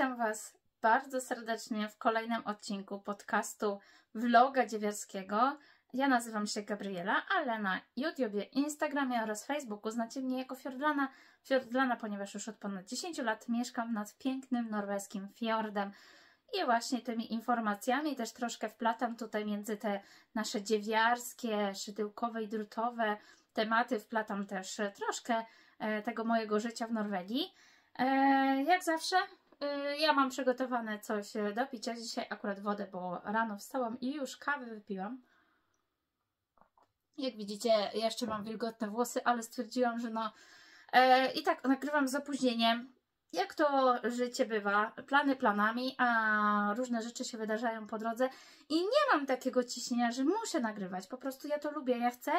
Witam Was bardzo serdecznie w kolejnym odcinku podcastu Vloga Dziewiarskiego. Ja nazywam się Gabriela, ale na YouTubie, Instagramie oraz Facebooku znacie mnie jako Fiordlana. Fiordlana, ponieważ już od ponad 10 lat mieszkam nad pięknym norweskim fiordem. I właśnie tymi informacjami też troszkę wplatam tutaj między te nasze dziewiarskie, szydełkowe i drutowe tematy. Wplatam też troszkę e, tego mojego życia w Norwegii. E, jak zawsze ja mam przygotowane coś e, do picia. Dzisiaj akurat wodę, bo rano wstałam i już kawy wypiłam. Jak widzicie, jeszcze mam wilgotne włosy, ale stwierdziłam, że no e, i tak nagrywam z opóźnieniem. Jak to życie bywa, plany planami, a różne rzeczy się wydarzają po drodze i nie mam takiego ciśnienia, że muszę nagrywać. Po prostu ja to lubię, ja chcę,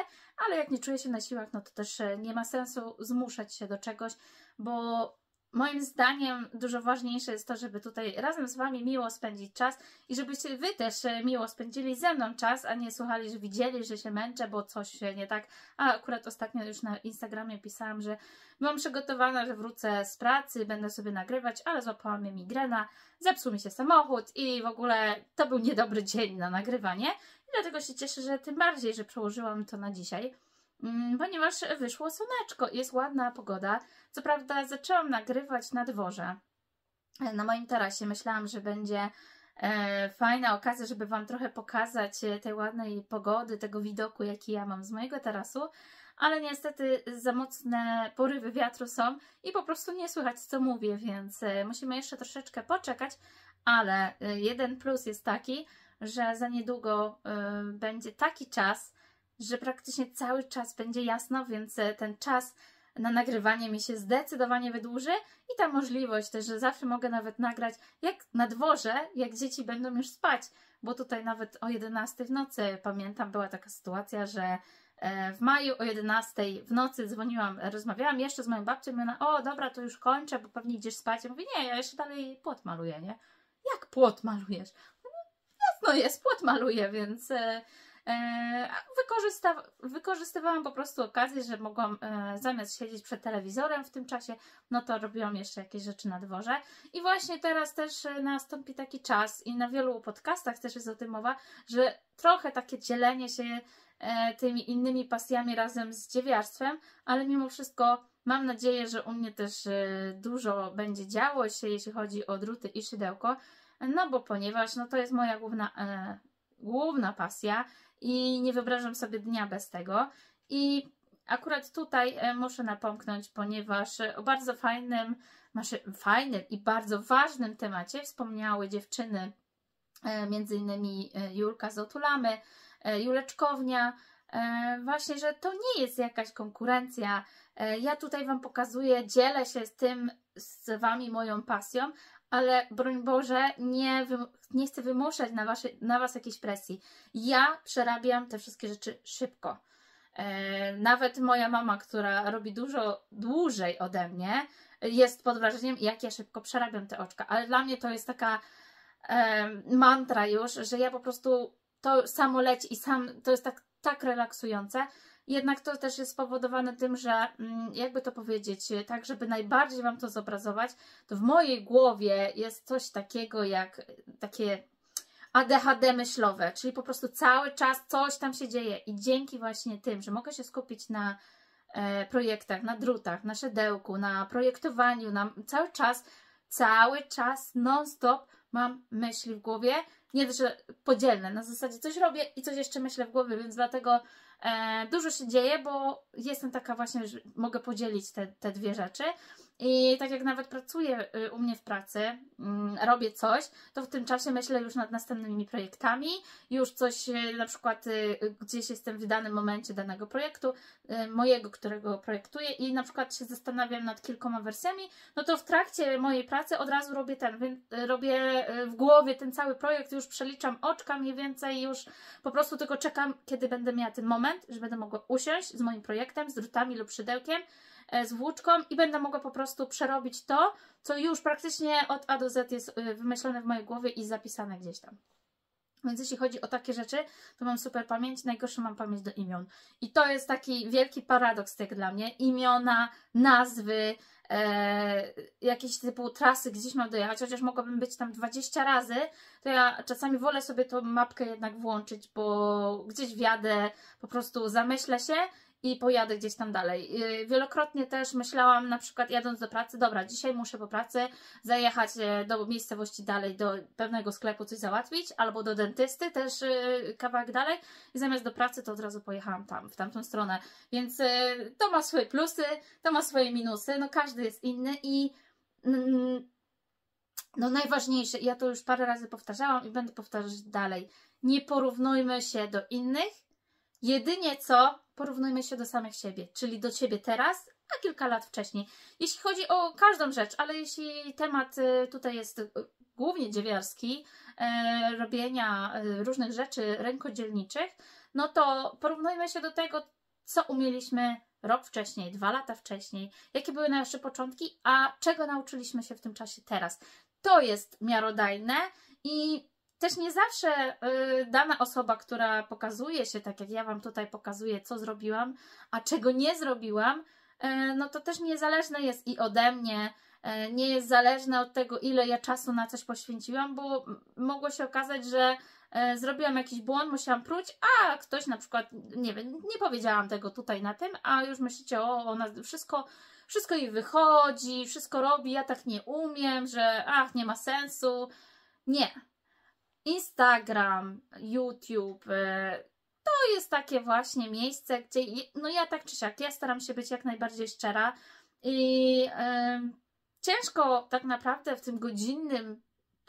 ale jak nie czuję się na siłach, no to też e, nie ma sensu zmuszać się do czegoś, bo Moim zdaniem dużo ważniejsze jest to, żeby tutaj razem z Wami miło spędzić czas i żebyście Wy też e, miło spędzili ze mną czas, a nie słuchali, że widzieli, że się męczę, bo coś się nie tak. A akurat ostatnio już na Instagramie pisałam, że mam przygotowana, że wrócę z pracy, będę sobie nagrywać, ale złapała mnie migrena, zepsuł mi się samochód i w ogóle to był niedobry dzień na nagrywanie. I dlatego się cieszę, że tym bardziej, że przełożyłam to na dzisiaj. Mm, ponieważ wyszło słoneczko, jest ładna pogoda. Co prawda zaczęłam nagrywać na dworze, e, na moim tarasie. Myślałam, że będzie e, fajna okazja, żeby Wam trochę pokazać e, tej ładnej pogody, tego widoku, jaki ja mam z mojego tarasu, ale niestety za mocne porywy wiatru są i po prostu nie słychać, co mówię, więc musimy jeszcze troszeczkę poczekać, ale jeden plus jest taki, że za niedługo będzie taki czas, że praktycznie cały czas będzie jasno, więc e, ten czas na nagrywanie mi się zdecydowanie wydłuży i ta możliwość też, że zawsze mogę nawet nagrać jak na dworze, jak dzieci będą już spać, bo tutaj nawet o 11 w nocy pamiętam była taka sytuacja, że e, w maju o 11 w nocy dzwoniłam, rozmawiałam jeszcze z moją babcią i ona, o dobra, to już kończę, bo pewnie idziesz spać. Ja mówię, nie, ja jeszcze dalej płot maluję, nie? Jak płot malujesz? No, jasno jest, płot maluję, więc e, wykorzysta wykorzystywałam po prostu okazję, że mogłam e, zamiast siedzieć przed telewizorem w tym czasie, no to robiłam jeszcze jakieś rzeczy na dworze. I właśnie teraz też e, nastąpi taki czas i na wielu podcastach też jest o tym mowa, że trochę takie dzielenie się tymi innymi pasjami razem z dziewiarstwem, ale mimo wszystko mam nadzieję, że u mnie też dużo będzie działo się, jeśli chodzi o druty i szydełko, no bo ponieważ no to jest moja główna, główna pasja i nie wyobrażam sobie dnia bez tego. I akurat tutaj e, muszę napomknąć, ponieważ o bardzo fajnym, fajnym i bardzo ważnym temacie wspomniały dziewczyny, e, między innymi e, Julka z Otulamy, Juleczkownia, właśnie, że to nie jest jakaś konkurencja. Ja tutaj Wam pokazuję, dzielę się z tym, z Wami moją pasją, ale broń Boże, nie, nie chcę wymuszać na, wasze, na Was jakiejś presji. Ja przerabiam te wszystkie rzeczy szybko. E, nawet moja mama, która robi dużo dłużej ode mnie, jest pod wrażeniem, jak ja szybko przerabiam te oczka. Ale dla mnie to jest taka mantra już, że ja po prostu to samo leci i sam, to jest tak, tak relaksujące, jednak to też jest spowodowane tym, że mm, jakby to powiedzieć, tak żeby najbardziej Wam to zobrazować, to w mojej głowie jest coś takiego jak takie ADHD myślowe, czyli po prostu cały czas coś tam się dzieje. I dzięki właśnie tym, że mogę się skupić na e, projektach, na drutach, na szydełku, na projektowaniu, na cały czas, cały czas non-stop mam myśli w głowie, nie że podzielne, na zasadzie coś robię i coś jeszcze myślę w głowie, więc dlatego dużo się dzieje, bo jestem taka właśnie, że mogę podzielić te, te dwie rzeczy. I tak jak nawet pracuję y, u mnie w pracy, mm, robię coś, to w tym czasie myślę już nad następnymi projektami, już coś y, na przykład y, gdzieś jestem w danym momencie danego projektu, mojego, którego projektuję i na przykład się zastanawiam nad kilkoma wersjami, no to w trakcie mojej pracy od razu robię ten, robię w głowie ten cały projekt, już przeliczam oczka mniej więcej, już po prostu tylko czekam, kiedy będę miała ten moment, że będę mogła usiąść z moim projektem, z drutami lub szydełkiem, z włóczką i będę mogła po prostu przerobić to, co już praktycznie od A do Z jest e, wymyślone w mojej głowie i zapisane gdzieś tam. Więc jeśli chodzi o takie rzeczy, to mam super pamięć, najgorsze mam pamięć do imion. I to jest taki wielki paradoks tak dla mnie. Imiona, nazwy, e, jakieś typu trasy gdzieś mam dojechać, chociaż mogłabym być tam 20 razy, to ja czasami wolę sobie tą mapkę jednak włączyć, bo gdzieś wjadę, po prostu zamyślę się i pojadę gdzieś tam dalej. Yy, Wielokrotnie też myślałam, na przykład jadąc do pracy, dobra, dzisiaj muszę po pracy zajechać e, do miejscowości dalej, do pewnego sklepu coś załatwić, albo do dentysty też yy, kawałek dalej i zamiast do pracy to od razu pojechałam tam, w tamtą stronę. Więc yy, to ma swoje plusy, to ma swoje minusy, no każdy jest inny i mm, no najważniejsze, ja to już parę razy powtarzałam i będę powtarzać dalej, nie porównujmy się do innych, jedynie co porównujmy się do samych siebie, czyli do siebie teraz, a kilka lat wcześniej. Jeśli chodzi o każdą rzecz, ale jeśli temat y, tutaj jest y, głównie dziewiarski, e, robienia e, różnych rzeczy rękodzielniczych, no to porównujmy się do tego, co umieliśmy rok wcześniej, dwa lata wcześniej, jakie były nasze początki, a czego nauczyliśmy się w tym czasie teraz. To jest miarodajne i też nie zawsze y, dana osoba, która pokazuje się, tak jak ja Wam tutaj pokazuję, co zrobiłam, a czego nie zrobiłam, y, no to też niezależne jest i ode mnie, y, nie jest zależne od tego, ile ja czasu na coś poświęciłam, bo mogło się okazać, że zrobiłam jakiś błąd, musiałam próć, a ktoś na przykład, nie wiem, nie powiedziałam tego tutaj na tym, a już myślicie, o, ona wszystko, wszystko jej wychodzi, wszystko robi, ja tak nie umiem, że ach, nie ma sensu. Nie, Instagram, YouTube, e, to jest takie właśnie miejsce, gdzie, no ja tak czy siak, ja staram się być jak najbardziej szczera i yy, ciężko tak naprawdę w tym godzinnym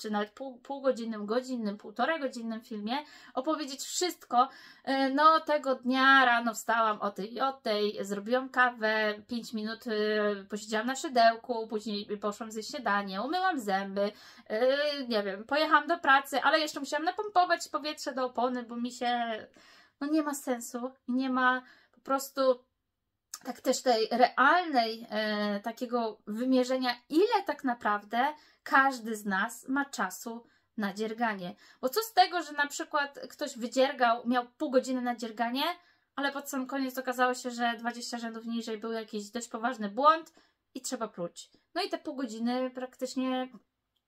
czy nawet pół, półgodzinnym, godzinnym, półtora godzinnym filmie opowiedzieć wszystko. E, no, tego dnia rano wstałam o tej i o tej, zrobiłam kawę, 5 minut e, posiedziałam na szydełku, później poszłam ze śniadanie, umyłam zęby, e, nie wiem, pojechałam do pracy, ale jeszcze musiałam napompować powietrze do opony, bo mi się, no nie ma sensu nie ma po prostu tak też tej realnej e, takiego wymierzenia, ile tak naprawdę każdy z nas ma czasu na dzierganie. Bo co z tego, że na przykład ktoś wydziergał, miał pół godziny na dzierganie, ale pod sam koniec okazało się, że 20 rzędów niżej był jakiś dość poważny błąd i trzeba próć. No i te pół godziny praktycznie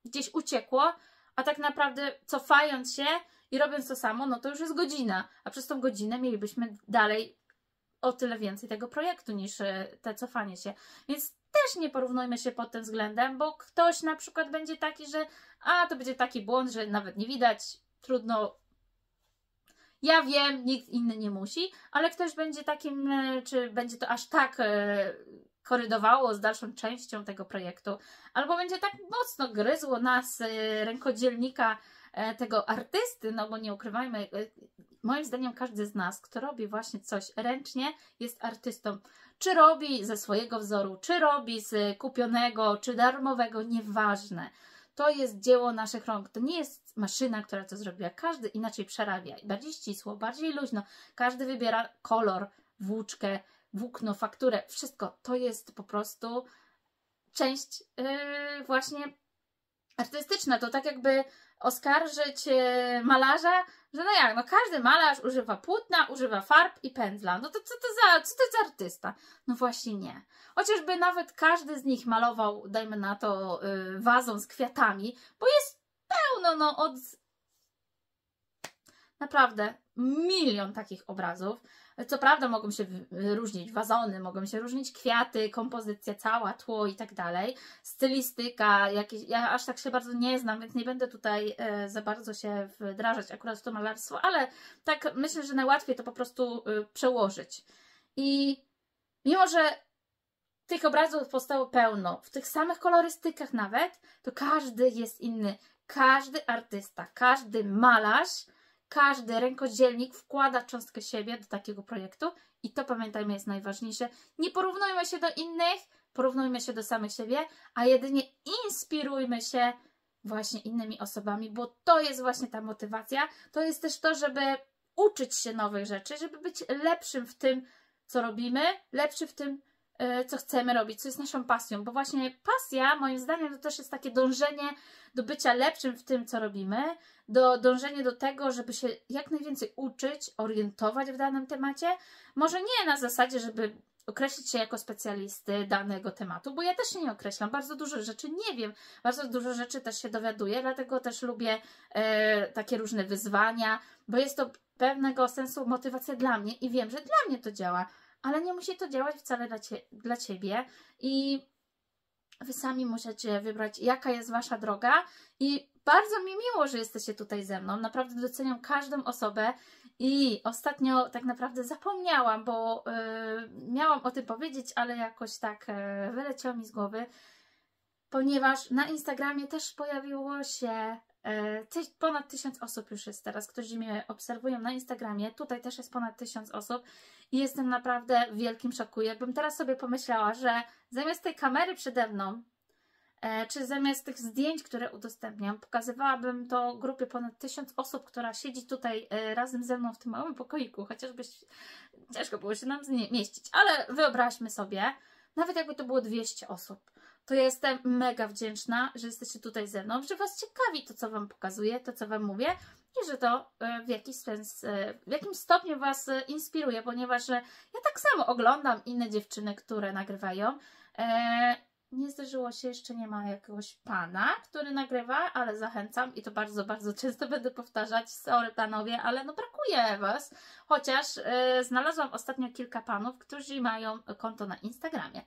gdzieś uciekło, a tak naprawdę cofając się i robiąc to samo, no to już jest godzina, a przez tą godzinę mielibyśmy dalej o tyle więcej tego projektu niż e, te cofanie się. Więc też nie porównujmy się pod tym względem, bo ktoś na przykład będzie taki, że a to będzie taki błąd, że nawet nie widać, trudno. Ja wiem, nikt inny nie musi, ale ktoś będzie takim, e, czy będzie to aż tak e, korydowało z dalszą częścią tego projektu, albo będzie tak mocno gryzło nas, rękodzielnika, tego artysty, no bo nie ukrywajmy, moim zdaniem każdy z nas, kto robi właśnie coś ręcznie, jest artystą. Czy robi ze swojego wzoru, czy robi z kupionego, czy darmowego, nieważne. To jest dzieło naszych rąk. To nie jest maszyna, która to zrobiła. Każdy inaczej przerabia. Bardziej ścisło, bardziej luźno. Każdy wybiera kolor, włóczkę, włókno, fakturę. Wszystko. To jest po prostu część yy, właśnie artystyczna. To tak jakby oskarżyć yy, malarza, że no jak, no każdy malarz używa płótna, używa farb i pędzla. No to co to za, co to za artysta? No właśnie nie. Chociażby nawet każdy z nich malował, dajmy na to, yy, wazą z kwiatami, bo jest pełno, no od naprawdę milion takich obrazów. Co prawda mogą się różnić wazony, mogą się różnić kwiaty, kompozycja cała, tło i tak dalej, stylistyka, jakieś, ja aż tak się bardzo nie znam, więc nie będę tutaj e, za bardzo się wdrażać akurat w to malarstwo, ale tak myślę, że najłatwiej to po prostu e, przełożyć. I mimo, że tych obrazów powstało pełno, w tych samych kolorystykach nawet, to każdy jest inny. Każdy artysta, każdy malarz każdy rękodzielnik wkłada cząstkę siebie do takiego projektu i to pamiętajmy jest najważniejsze. Nie porównujmy się do innych, porównujmy się do samych siebie, a jedynie inspirujmy się właśnie innymi osobami, bo to jest właśnie ta motywacja. To jest też to, żeby uczyć się nowych rzeczy, żeby być lepszym w tym, co robimy, lepszy w tym, co chcemy robić, co jest naszą pasją, bo właśnie pasja, moim zdaniem, to też jest takie dążenie do bycia lepszym w tym, co robimy, do dążenia do tego, żeby się jak najwięcej uczyć, orientować w danym temacie. Może nie na zasadzie, żeby określić się jako specjalisty danego tematu, bo ja też się nie określam. Bardzo dużo rzeczy nie wiem, bardzo dużo rzeczy też się dowiaduję, dlatego też lubię e, takie różne wyzwania, bo jest to pewnego sensu motywacja dla mnie i wiem, że dla mnie to działa, ale nie musi to działać wcale dla, cie, dla ciebie i wy sami musicie wybrać, jaka jest wasza droga i bardzo mi miło, że jesteście tutaj ze mną. Naprawdę doceniam każdą osobę i ostatnio tak naprawdę zapomniałam, bo yy, miałam o tym powiedzieć, ale jakoś tak yy, wyleciało mi z głowy, ponieważ na Instagramie też pojawiło się ponad tysiąc osób już jest teraz, którzy mnie obserwują na Instagramie. Tutaj też jest ponad tysiąc osób i jestem naprawdę w wielkim szoku. Jakbym teraz sobie pomyślała, że zamiast tej kamery przede mną E, czy zamiast tych zdjęć, które udostępniam, pokazywałabym to grupie ponad tysiąc osób, która siedzi tutaj e, razem ze mną w tym małym pokoiku, chociażby ciężko było się nam zmieścić, ale wyobraźmy sobie, nawet jakby to było 200 osób, to jestem mega wdzięczna, że jesteście tutaj ze mną, że Was ciekawi to, co Wam pokazuję, to, co Wam mówię i że to e, w jakiś sens, w jakimś stopniu Was inspiruje, ponieważ ja tak samo oglądam inne dziewczyny, które nagrywają. Nie zdarzyło się, jeszcze nie ma jakiegoś pana, który nagrywa, ale zachęcam i to bardzo, bardzo często będę powtarzać, sorry panowie, ale no brakuje was, chociaż yy, znalazłam ostatnio kilka panów, którzy mają konto na Instagramie.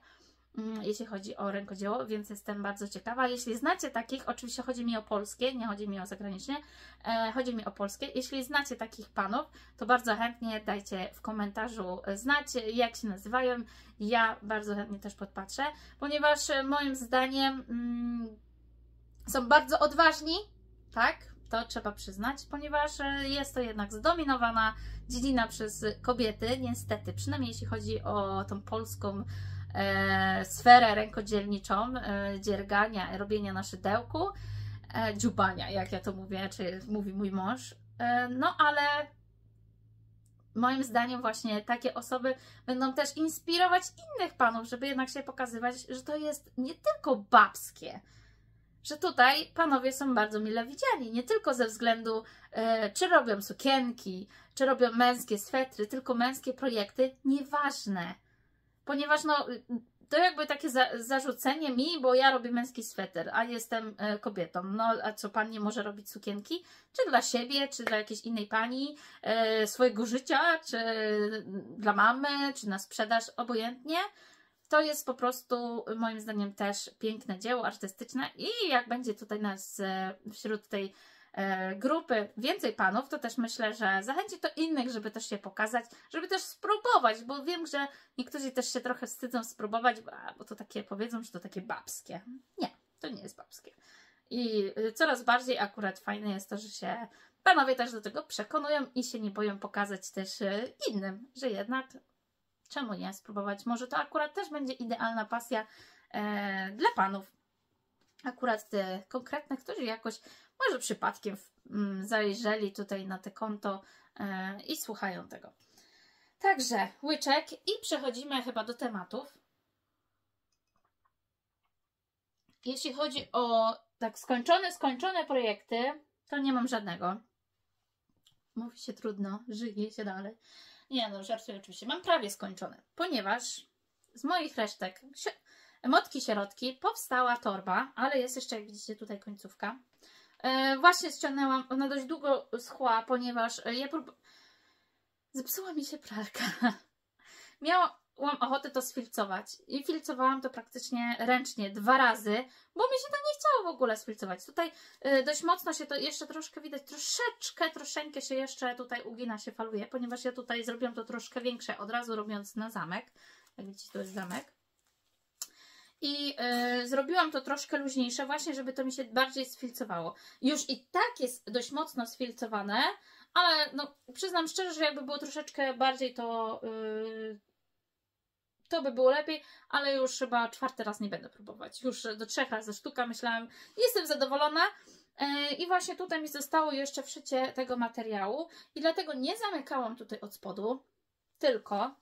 Mm, jeśli chodzi o rękodzieło, więc jestem bardzo ciekawa. Jeśli znacie takich, oczywiście chodzi mi o polskie, nie chodzi mi o zagraniczne, e, chodzi mi o polskie. Jeśli znacie takich panów, to bardzo chętnie dajcie w komentarzu znać, jak się nazywają. Ja bardzo chętnie też podpatrzę, ponieważ moim zdaniem mm, są bardzo odważni, tak? To trzeba przyznać, ponieważ jest to jednak zdominowana dziedzina przez kobiety, niestety, przynajmniej jeśli chodzi o tą polską sferę rękodzielniczą, e, dziergania, robienia na szydełku, e, dziubania, jak ja to mówię, czy mówi mój mąż. E, no ale moim zdaniem właśnie takie osoby będą też inspirować innych panów, żeby jednak się pokazywać, że to jest nie tylko babskie, że tutaj panowie są bardzo mile widziani, nie tylko ze względu, e, czy robią sukienki, czy robią męskie swetry, tylko męskie projekty, nieważne ponieważ no, to jakby takie za, zarzucenie mi, bo ja robię męski sweter, a jestem e, kobietą. No, a co pan nie może robić sukienki? Czy dla siebie, czy dla jakiejś innej pani, e, swojego życia, czy dla mamy, czy na sprzedaż, obojętnie. To jest po prostu moim zdaniem też piękne dzieło artystyczne i jak będzie tutaj nas e, wśród tej grupy więcej panów, to też myślę, że zachęci to innych, żeby też się pokazać, żeby też spróbować, bo wiem, że niektórzy też się trochę wstydzą spróbować, bo to takie powiedzą, że to takie babskie. Nie, to nie jest babskie. I y, coraz bardziej akurat fajne jest to, że się panowie też do tego przekonują i się nie boją pokazać też y, innym, że jednak czemu nie spróbować? Może to akurat też będzie idealna pasja e, dla panów. Akurat te konkretne, którzy jakoś może przypadkiem mm, zajrzeli tutaj na te konto e, i słuchają tego. Także łyczek i przechodzimy chyba do tematów. Jeśli chodzi o tak skończone, skończone projekty, to nie mam żadnego. Mówi się trudno, żyje się dalej. Nie no, żartuję oczywiście. Mam prawie skończone, ponieważ z moich resztek emotki sierotki powstała torba, ale jest jeszcze, jak widzicie, tutaj końcówka. E, właśnie ściągnęłam, ona dość długo schła, ponieważ ja prób... Zepsuła mi się pralka. Miałam ochotę to sfilcować i filcowałam to praktycznie ręcznie dwa razy, bo mi się to nie chciało w ogóle sfilcować. Tutaj y, dość mocno się to jeszcze troszkę widać, troszeczkę, troszeczkę się jeszcze tutaj ugina, się faluje, ponieważ ja tutaj zrobiłam to troszkę większe, od razu robiąc na zamek. Jak widzicie, to jest zamek. I y, zrobiłam to troszkę luźniejsze, właśnie, żeby to mi się bardziej sfilcowało. Już i tak jest dość mocno sfilcowane, ale no, przyznam szczerze, że jakby było troszeczkę bardziej to, y, to by było lepiej, ale już chyba czwarty raz nie będę próbować. Już do trzech razy sztuka myślałam, jestem zadowolona. E, I właśnie tutaj mi zostało jeszcze wszycie tego materiału i dlatego nie zamykałam tutaj od spodu, tylko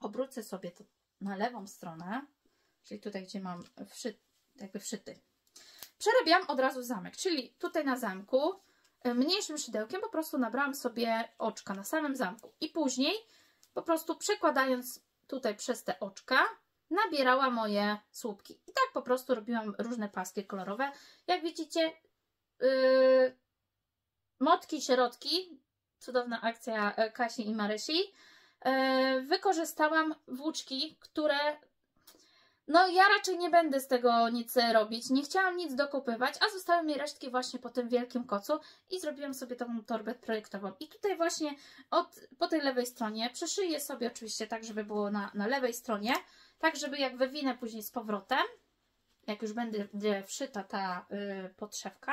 obrócę sobie to na lewą stronę czyli tutaj, gdzie mam wszy, jakby wszyty. Przerabiam od razu zamek, czyli tutaj na zamku e, mniejszym szydełkiem po prostu nabrałam sobie oczka na samym zamku i później po prostu przekładając tutaj przez te oczka nabierała moje słupki. I tak po prostu robiłam różne paski kolorowe. Jak widzicie, yy, motki, środki, cudowna akcja e, Kasi i Marysi, yy, wykorzystałam włóczki, które no ja raczej nie będę z tego nic robić, nie chciałam nic dokupywać, a zostały mi resztki właśnie po tym wielkim kocu i zrobiłam sobie taką torbę projektową. I tutaj właśnie od, po tej lewej stronie przyszyję sobie oczywiście tak, żeby było na, na lewej stronie, tak żeby jak wywinę później z powrotem, jak już będzie wszyta ta yy, podszewka,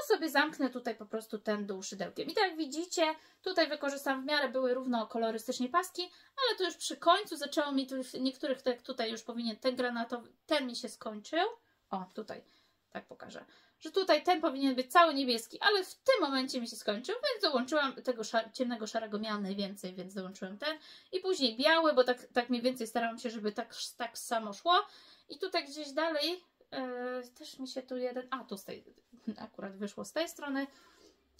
to sobie zamknę tutaj po prostu ten dół szydełkiem. I tak jak widzicie, tutaj wykorzystam w miarę, były równo kolorystycznie paski, ale tu już przy końcu zaczęło mi tu niektórych, tak tutaj już powinien, ten granatowy, ten mi się skończył. O, tutaj, tak pokażę. Że tutaj ten powinien być cały niebieski, ale w tym momencie mi się skończył, więc dołączyłam tego szar ciemnego szarego, miałam najwięcej, więc dołączyłem ten. I później biały, bo tak, tak mniej więcej starałam się, żeby tak, tak samo szło. I tutaj gdzieś dalej też mi się tu jeden, a tu z tej, akurat wyszło z tej strony.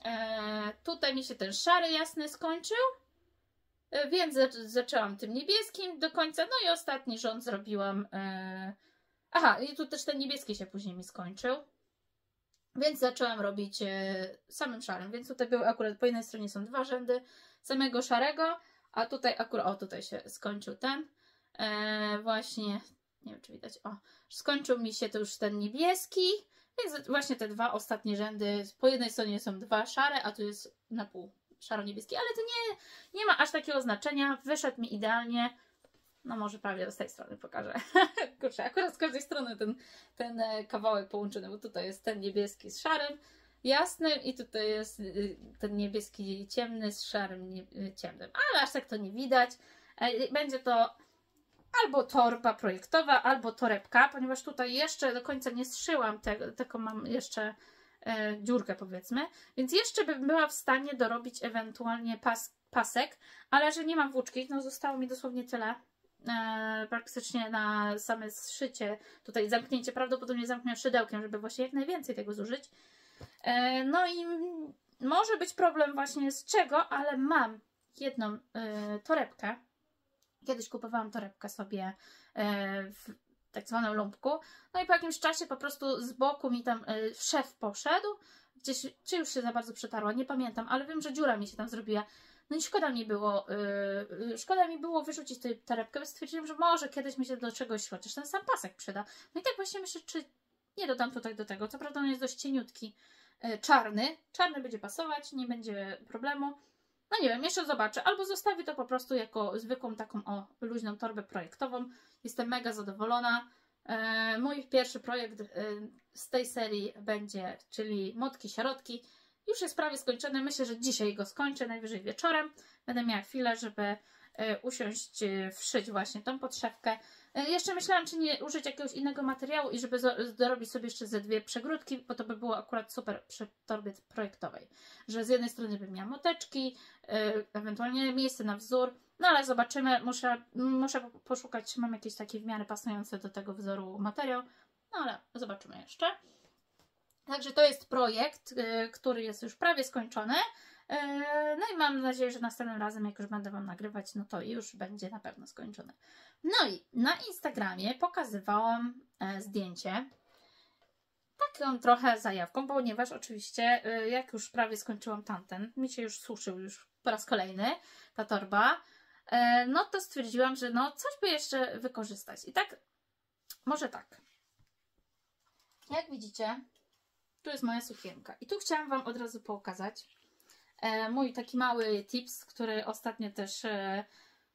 E, tutaj mi się ten szary jasny skończył, e, więc zaczęłam tym niebieskim do końca. No i ostatni rząd zrobiłam. aha, i tu też ten niebieski się później mi skończył. Więc zaczęłam robić samym szarym. Więc tutaj były akurat po jednej stronie są dwa rzędy samego szarego, a tutaj akurat, o tutaj się skończył ten. właśnie nie wiem czy widać, o, skończył mi się to już ten niebieski, więc właśnie te dwa ostatnie rzędy, po jednej stronie są dwa szare, a tu jest na pół szaro-niebieski, ale to nie, nie ma aż takiego znaczenia, wyszedł mi idealnie, no może prawie z tej strony pokażę, kurczę, akurat z każdej strony ten, ten e, kawałek połączony, bo tutaj jest ten niebieski z szarym, jasnym i tutaj jest y, ten niebieski ciemny z szarym y, ciemnym, ale aż tak to nie widać, e, będzie to albo torba projektowa, albo torebka, ponieważ tutaj jeszcze do końca nie zszyłam tego, tylko mam jeszcze e, dziurkę powiedzmy, więc jeszcze bym była w stanie dorobić ewentualnie pas, pasek, ale że nie mam włóczki, no zostało mi dosłownie tyle, e, praktycznie na same zszycie, tutaj zamknięcie, prawdopodobnie zamknę szydełkiem, żeby właśnie jak najwięcej tego zużyć. E, no i może być problem właśnie z czego, ale mam jedną e, torebkę, Kiedyś kupowałam torebkę sobie e, w tak zwanym lumpku. No i po jakimś czasie po prostu z boku mi tam e, szef poszedł. Gdzieś, czy już się za bardzo przetarła, nie pamiętam, ale wiem, że dziura mi się tam zrobiła. No i szkoda mi było, yy, szkoda mi było wyrzucić tę torebkę, bo stwierdziłam, że może kiedyś mi się do czegoś chociaż ten sam pasek przyda. No i tak właśnie myślę, czy nie dodam tutaj do tego. Co prawda on jest dość cieniutki, czarny. Czarny będzie pasować, nie będzie problemu. No nie wiem, jeszcze zobaczę. Albo zostawię to po prostu jako zwykłą taką o luźną torbę projektową. Jestem mega zadowolona. E, mój pierwszy projekt e, z tej serii będzie, czyli motki, środki. Już jest prawie skończony. Myślę, że dzisiaj go skończę, najwyżej wieczorem. Będę miała chwilę, żeby e, usiąść, e, wszyć właśnie tą podszewkę. E, jeszcze myślałam, czy nie użyć jakiegoś innego materiału i żeby dorobić sobie jeszcze ze dwie przegródki, bo to by było akurat super przy torbie projektowej. Że z jednej strony bym miała moteczki, e, ewentualnie miejsce na wzór, no ale zobaczymy, muszę, muszę poszukać, mam jakieś takie w miarę pasujące do tego wzoru materiał, no ale zobaczymy jeszcze. Także to jest projekt, e, który jest już prawie skończony. No i mam nadzieję, że następnym razem, jak już będę Wam nagrywać, no to już będzie na pewno skończone. No i na Instagramie pokazywałam e, zdjęcie taką trochę zajawką, ponieważ oczywiście e, jak już prawie skończyłam tamten, mi się już suszył już po raz kolejny ta torba, e, no to stwierdziłam, że no coś by jeszcze wykorzystać. I tak, może tak. Jak widzicie, tu jest moja sukienka. I tu chciałam Wam od razu pokazać mój taki mały tips, który ostatnio też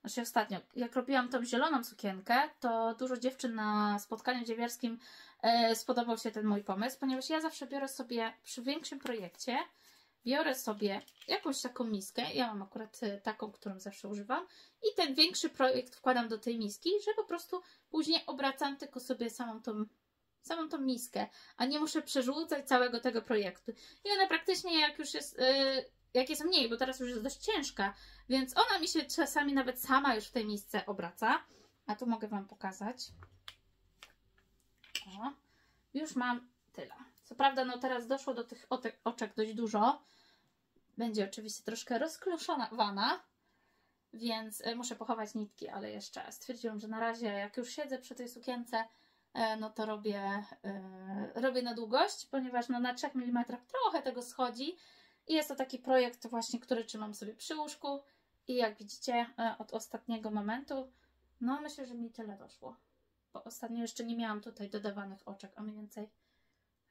znaczy ostatnio, jak robiłam tą zieloną sukienkę, to dużo dziewczyn na spotkaniu dziewiarskim e, spodobał się ten mój pomysł, ponieważ ja zawsze biorę sobie przy większym projekcie, biorę sobie jakąś taką miskę, ja mam akurat e, taką, którą zawsze używam i ten większy projekt wkładam do tej miski, że po prostu później obracam tylko sobie samą tą samą tą miskę, a nie muszę przerzucać całego tego projektu. I ona praktycznie jak już jest, jak jest mniej, bo teraz już jest dość ciężka, więc ona mi się czasami nawet sama już w tej miejsce obraca. A tu mogę Wam pokazać. O, już mam tyle. Co prawda, no teraz doszło do tych oczek dość dużo. Będzie oczywiście troszkę rozkloszowana, więc e, muszę pochować nitki, ale jeszcze stwierdziłam, że na razie jak już siedzę przy tej sukience, e, no to robię, e, robię na długość, ponieważ no na 3 mm trochę tego schodzi i jest to taki projekt właśnie, który trzymam sobie przy łóżku i jak widzicie od ostatniego momentu, no myślę, że mi tyle doszło, bo ostatnio jeszcze nie miałam tutaj dodawanych oczek, a mniej więcej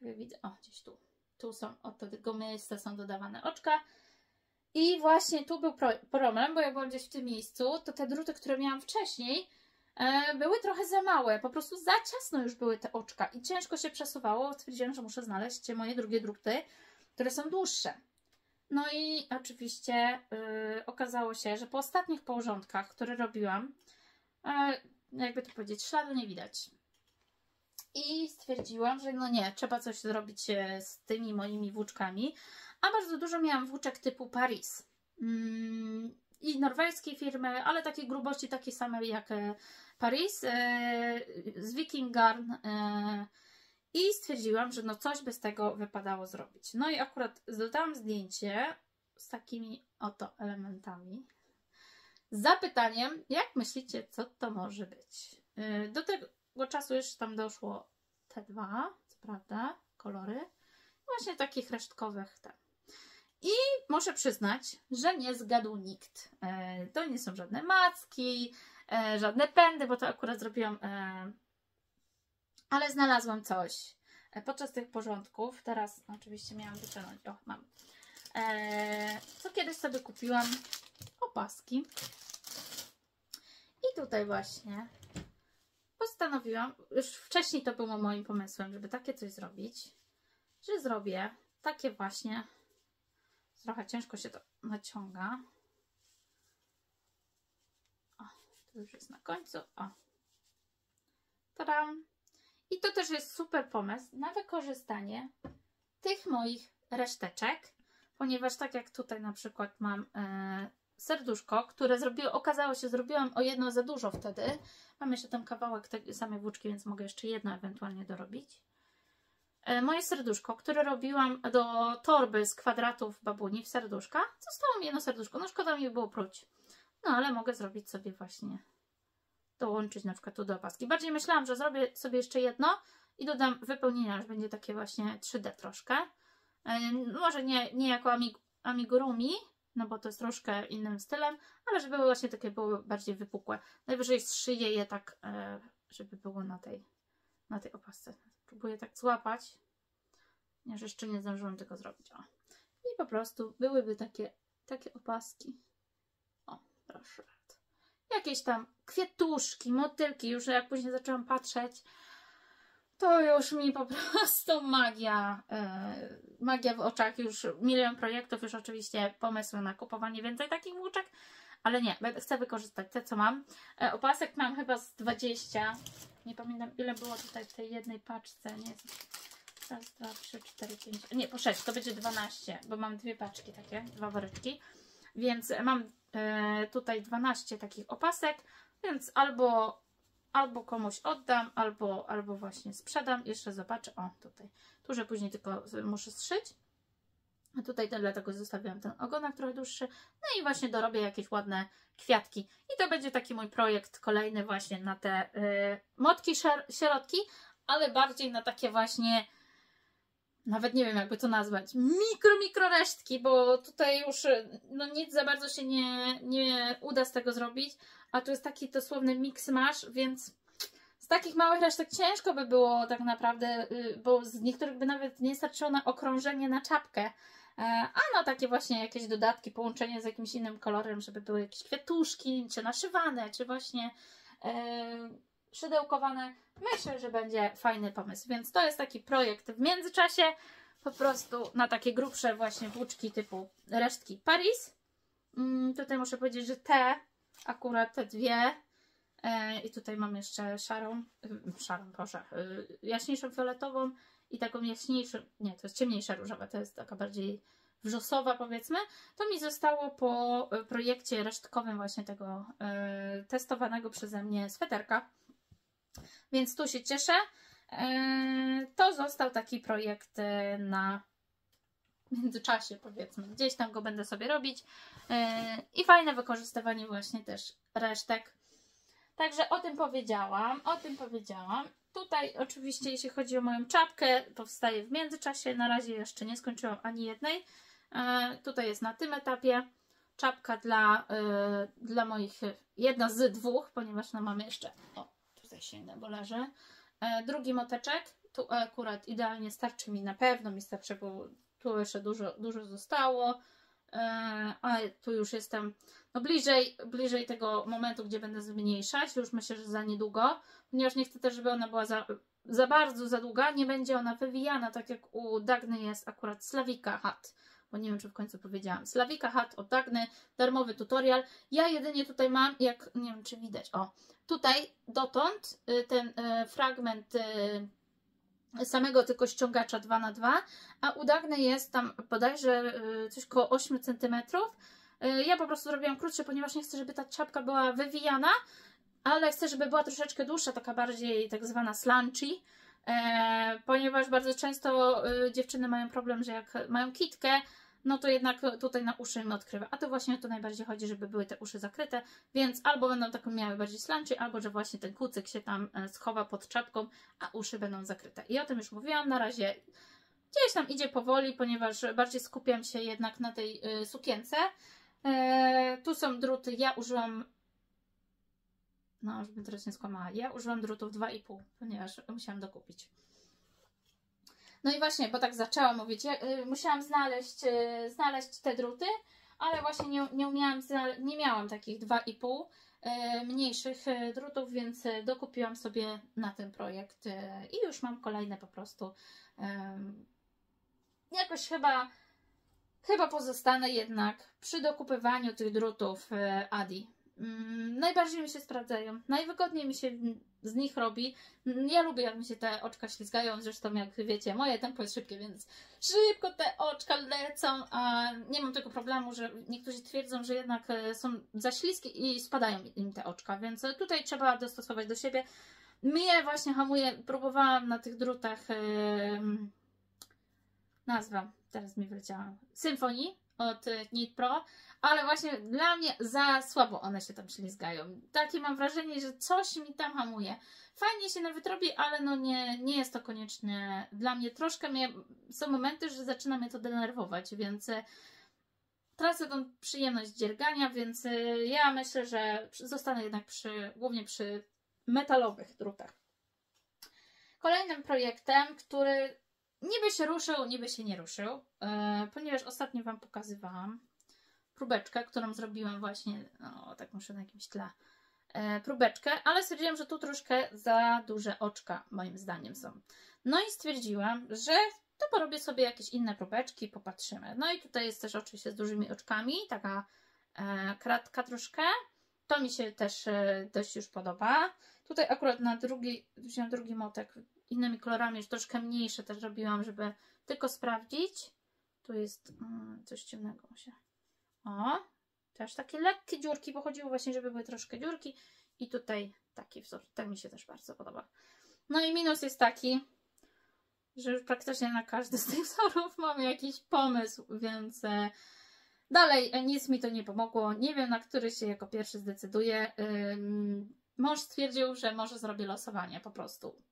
jak widzę, o gdzieś tu, tu są, od tego miejsca są dodawane oczka, i właśnie tu był problem, bo jak byłam gdzieś w tym miejscu, to te druty, które miałam wcześniej, e, były trochę za małe. Po prostu za ciasno już były te oczka i ciężko się przesuwało. Stwierdziłam, że muszę znaleźć moje drugie druty, które są dłuższe. No i oczywiście yy, okazało się, że po ostatnich porządkach, które robiłam, yy, jakby to powiedzieć, śladu nie widać. I stwierdziłam, że no nie, trzeba coś zrobić e, z tymi moimi włóczkami a bardzo dużo miałam włóczek typu Paris. Mm, I norweskiej firmy, ale takiej grubości takiej samej jak e, Paris, e, z Viking Garn. I stwierdziłam, że no coś by z tego wypadało zrobić. No i akurat dodałam zdjęcie z takimi oto elementami. Z zapytaniem, jak myślicie, co to może być? Do tego czasu już tam doszło te dwa, co prawda, kolory. Właśnie takich resztkowych tam. I muszę przyznać, że nie zgadł nikt. E, to nie są żadne macki, e, żadne pędy, bo to akurat zrobiłam, ale znalazłam coś podczas tych porządków. Teraz oczywiście miałam wyciągnąć, o mam, co kiedyś sobie kupiłam opaski. I tutaj właśnie postanowiłam, już wcześniej to było moim pomysłem, żeby takie coś zrobić, że zrobię takie właśnie Trochę ciężko się to naciąga. O, to już jest na końcu. O. Tadam. I to też jest super pomysł na wykorzystanie tych moich reszteczek, ponieważ tak jak tutaj na przykład mam e, serduszko, które zrobiło, okazało się, zrobiłam o jedno za dużo wtedy. Mam jeszcze tam kawałek tej samej włóczki, więc mogę jeszcze jedno ewentualnie dorobić. E, moje serduszko, które robiłam do torby z kwadratów babuni w serduszka. Zostało mi jedno serduszko. No szkoda mi było próć. No ale mogę zrobić sobie właśnie, dołączyć na przykład tu do opaski. Bardziej myślałam, że zrobię sobie jeszcze jedno i dodam wypełnienia, że będzie takie właśnie 3D troszkę. E, może nie, nie jako amig amigurumi, no bo to jest troszkę innym stylem, ale żeby właśnie takie były bardziej wypukłe. Najwyżej zszyję je tak, e, żeby było na tej, na tej opasce. Próbuję tak złapać. Ponieważ jeszcze nie zdążyłam tego zrobić. O. I po prostu byłyby takie, takie opaski. O, proszę. Jakieś tam kwiatuszki, motylki. Już jak później zaczęłam patrzeć, to już mi po prostu magia, yy, magia w oczach, już milion projektów, już oczywiście pomysły na kupowanie więcej takich włóczek, ale nie, chcę wykorzystać te, co mam. E, opasek mam chyba z 20, nie pamiętam ile było tutaj w tej jednej paczce. Nie, raz, dwa, trzy, cztery, pięć. Nie, po sześć, to będzie 12, bo mam dwie paczki takie, dwa woreczki. Więc mam e, tutaj 12 takich opasek, więc albo, albo komuś oddam, albo, albo właśnie sprzedam. Jeszcze zobaczę. O, tutaj. Tu, że później tylko muszę zszyć. A tutaj dlatego zostawiłam ten ogonek trochę dłuższy. No i właśnie dorobię jakieś ładne kwiatki. I to będzie taki mój projekt kolejny właśnie na te y, motki środki, ale bardziej na takie właśnie nawet nie wiem jakby to nazwać, mikro, mikro resztki, bo tutaj już no nic za bardzo się nie, nie uda z tego zrobić, a tu jest taki dosłowny mix masz, więc z takich małych resztek ciężko by było tak naprawdę, y, bo z niektórych by nawet nie starczyło na okrążenie na czapkę, E, a no takie właśnie jakieś dodatki, połączenie z jakimś innym kolorem, żeby były jakieś kwiatuszki, czy naszywane, czy właśnie e, szydełkowane. Myślę, że będzie fajny pomysł, więc to jest taki projekt w międzyczasie, po prostu na takie grubsze właśnie włóczki typu resztki Paris. Mm, tutaj muszę powiedzieć, że te, akurat te dwie, e, i tutaj mam jeszcze szarą, y, szarą proszę, y, jaśniejszą fioletową i taką jaśniejszą, nie, to jest ciemniejsza różowa, to jest taka bardziej wrzosowa powiedzmy, to mi zostało po e, projekcie resztkowym właśnie tego y, testowanego przeze mnie sweterka. Więc tu się cieszę. Y, to został taki projekt na, międzyczasie powiedzmy. Gdzieś tam go będę sobie robić. E, I fajne wykorzystywanie właśnie też resztek. Także o tym powiedziałam, o tym powiedziałam. Tutaj oczywiście jeśli chodzi o moją czapkę, powstaje w międzyczasie. Na razie jeszcze nie skończyłam ani jednej. E, tutaj jest na tym etapie czapka dla, e, dla moich, jedna z dwóch, ponieważ no mam jeszcze, o sięgnę, bo leży. E, drugi moteczek, tu akurat idealnie starczy mi, na pewno mi starczy, bo tu jeszcze dużo, dużo zostało. A tu już jestem no bliżej, bliżej tego momentu, gdzie będę zmniejszać. Już myślę, że za niedługo, ponieważ nie chcę też, żeby ona była za, za bardzo za długa. Nie będzie ona wywijana, tak jak u Dagny jest akurat Slawika Hat. Bo nie wiem, czy w końcu powiedziałam. Slawika Hat od Dagny, darmowy tutorial. Ja jedynie tutaj mam, jak, nie wiem, czy widać, o, tutaj dotąd y, ten y, fragment y, samego tylko ściągacza 2 na 2 a u Dagny jest tam bodajże coś koło 8 cm ja po prostu zrobiłam krótsze, ponieważ nie chcę, żeby ta czapka była wywijana, ale chcę, żeby była troszeczkę dłuższa, taka bardziej tak zwana slanchy, e, ponieważ bardzo często dziewczyny mają problem, że jak mają kitkę, no to jednak tutaj na uszy im odkrywa. A to właśnie o to najbardziej chodzi, żeby były te uszy zakryte, więc albo będą taką miały bardziej slanchy, albo że właśnie ten kucyk się tam schowa pod czapką, a uszy będą zakryte. I o tym już mówiłam, na razie gdzieś tam idzie powoli, ponieważ bardziej skupiam się jednak na tej sukience, E, tu są druty, ja użyłam no, żeby teraz nie skłamała, ja użyłam drutów 2,5, ponieważ musiałam dokupić. No i właśnie, bo tak zaczęłam mówić, ja, y, musiałam znaleźć, y, znaleźć te druty, ale właśnie nie, nie umiałam, nie miałam takich 2,5 y, mniejszych y, drutów, więc y, dokupiłam sobie na ten projekt y, i już mam kolejne po prostu. Jakoś chyba Chyba pozostanę jednak przy dokupywaniu tych drutów Adi. Mm, najbardziej mi się sprawdzają. Najwygodniej mi się z nich robi. Ja lubię, jak mi się te oczka ślizgają. Zresztą, jak wiecie, moje tempo jest szybkie, więc szybko te oczka lecą. A nie mam tego problemu, że niektórzy twierdzą, że jednak e, są za śliskie i spadają im te oczka, więc tutaj trzeba dostosować do siebie. Mnie właśnie hamuje. Próbowałam na tych drutach. Yy, nazwa teraz mi wyleciała, Symfonii od Nit Pro, ale właśnie dla mnie za słabo one się tam ślizgają. Takie mam wrażenie, że coś mi tam hamuje. Fajnie się nawet robi, ale no nie, nie jest to koniecznie dla mnie. Troszkę mnie, są momenty, że zaczyna mnie to denerwować, więc e, tracę tą przyjemność dziergania, więc e, ja myślę, że zostanę jednak przy, głównie przy metalowych drutach. Kolejnym projektem, który niby się ruszył, niby się nie ruszył, e, ponieważ ostatnio Wam pokazywałam próbeczkę, którą zrobiłam właśnie, no tak muszę na jakimś tle, e, próbeczkę, ale stwierdziłam, że tu troszkę za duże oczka moim zdaniem są. No i stwierdziłam, że to porobię sobie jakieś inne próbeczki, popatrzymy. No i tutaj jest też oczywiście z dużymi oczkami, taka e, kratka troszkę. To mi się też dość już podoba. Tutaj akurat na drugi, wziąłem drugi motek, innymi kolorami, już troszkę mniejsze też robiłam, żeby tylko sprawdzić. Tu jest mm, coś ciemnego się. O, też takie lekkie dziurki, bo chodziło właśnie, żeby były troszkę dziurki. I tutaj taki wzór, ten mi się też bardzo podoba. No i minus jest taki, że już praktycznie na każdy z tych wzorów mam jakiś pomysł, więc e, dalej e, nic mi to nie pomogło. Nie wiem, na który się jako pierwszy zdecyduję. Mąż stwierdził, że może zrobię losowanie po prostu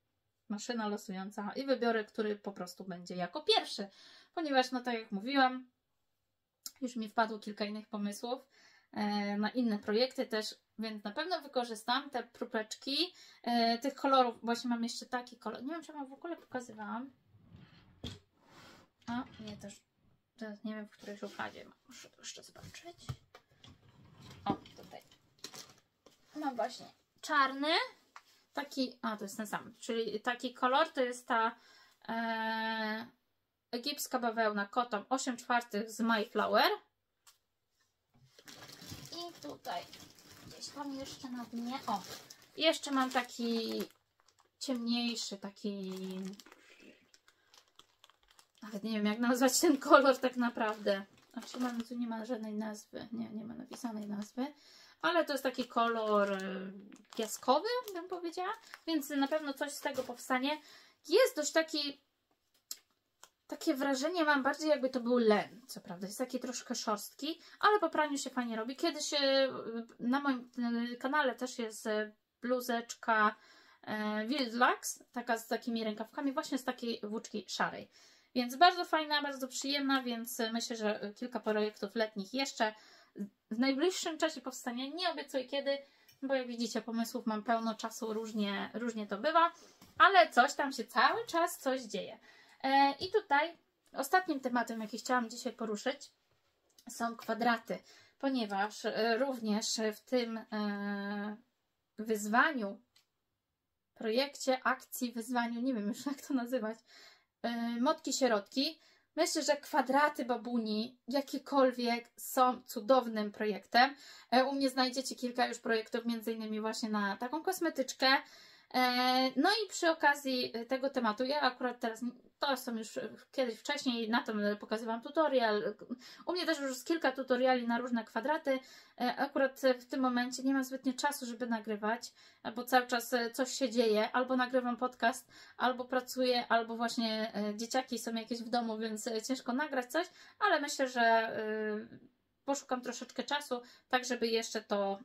maszyna losująca i wybiorę, który po prostu będzie jako pierwszy, ponieważ no tak jak mówiłam, już mi wpadło kilka innych pomysłów e, na inne projekty też, więc na pewno wykorzystam te próbeczki e, tych kolorów, właśnie mam jeszcze taki kolor, nie wiem czy wam w ogóle pokazywałam, a nie też, teraz nie wiem w której szufladzie, muszę to jeszcze zobaczyć, o tutaj, mam właśnie czarny, taki, a to jest ten sam, czyli taki kolor to jest ta e, egipska bawełna kotom 8 czwartych z My Flower. I tutaj gdzieś tam jeszcze na dnie, o, jeszcze mam taki ciemniejszy, taki nawet nie wiem jak nazwać ten kolor tak naprawdę. Znaczy, tu nie ma żadnej nazwy, nie, nie ma napisanej nazwy ale to jest taki kolor y, piaskowy, bym powiedziała, więc na pewno coś z tego powstanie. Jest dość taki takie wrażenie mam bardziej jakby to był len, co prawda, jest taki troszkę szorstki, ale po praniu się fajnie robi. Kiedyś e, na moim e, kanale też jest bluzeczka Wildlax, taka z takimi rękawkami, właśnie z takiej włóczki szarej. Więc bardzo fajna, bardzo przyjemna, więc myślę, że kilka projektów letnich jeszcze w najbliższym czasie powstanie. Nie obiecuję kiedy, bo jak widzicie, pomysłów mam pełno czasu, różnie, różnie to bywa, ale coś tam się cały czas coś dzieje. E, I tutaj ostatnim tematem, jaki chciałam dzisiaj poruszyć, są kwadraty, ponieważ e, również w tym e, wyzwaniu, projekcie, akcji, wyzwaniu, nie wiem już jak to nazywać, motki sierotki, Myślę, że kwadraty babuni, jakiekolwiek, są cudownym projektem. U mnie znajdziecie kilka już projektów, między innymi właśnie na taką kosmetyczkę. No i przy okazji tego tematu, ja akurat teraz to są już kiedyś wcześniej, na tym pokazywałam tutorial. U mnie też już jest kilka tutoriali na różne kwadraty. E, akurat w tym momencie nie mam zbytnio czasu, żeby nagrywać, bo cały czas coś się dzieje. Albo nagrywam podcast, albo pracuję, albo właśnie e, dzieciaki są jakieś w domu, więc ciężko nagrać coś, ale myślę, że e, poszukam troszeczkę czasu, tak żeby jeszcze to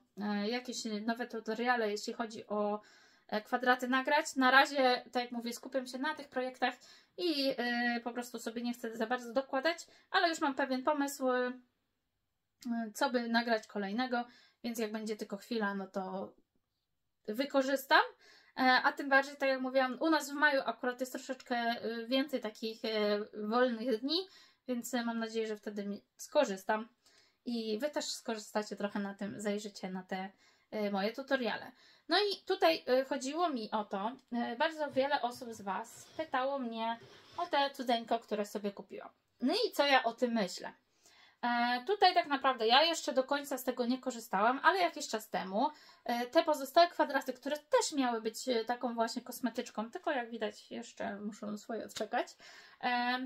jakieś nowe tutoriale, jeśli chodzi o kwadraty nagrać. Na razie, tak jak mówię, skupiam się na tych projektach i yy, po prostu sobie nie chcę za bardzo dokładać, ale już mam pewien pomysł, yy, co by nagrać kolejnego, więc jak będzie tylko chwila, no to wykorzystam. E, a tym bardziej, tak jak mówiłam, u nas w maju akurat jest troszeczkę więcej takich wolnych dni, więc mam nadzieję, że wtedy skorzystam. I Wy też skorzystacie trochę na tym, zajrzycie na te moje tutoriale. No i tutaj y, chodziło mi o to, y, bardzo wiele osób z Was pytało mnie o te cudeńko, które sobie kupiłam. No i co ja o tym myślę? E, tutaj tak naprawdę ja jeszcze do końca z tego nie korzystałam, ale jakiś czas temu e, te pozostałe kwadraty, które też miały być e, taką właśnie kosmetyczką, tylko jak widać jeszcze muszą swoje odczekać, e,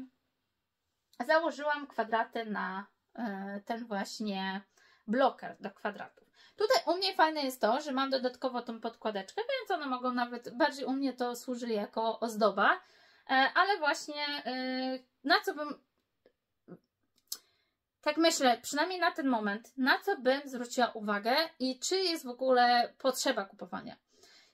założyłam kwadraty na e, ten właśnie bloker do kwadratów. Tutaj u mnie fajne jest to, że mam dodatkowo tą podkładeczkę, więc one mogą nawet, bardziej u mnie to służy jako ozdoba, e, ale właśnie e, na co bym, tak myślę, przynajmniej na ten moment, na co bym zwróciła uwagę i czy jest w ogóle potrzeba kupowania.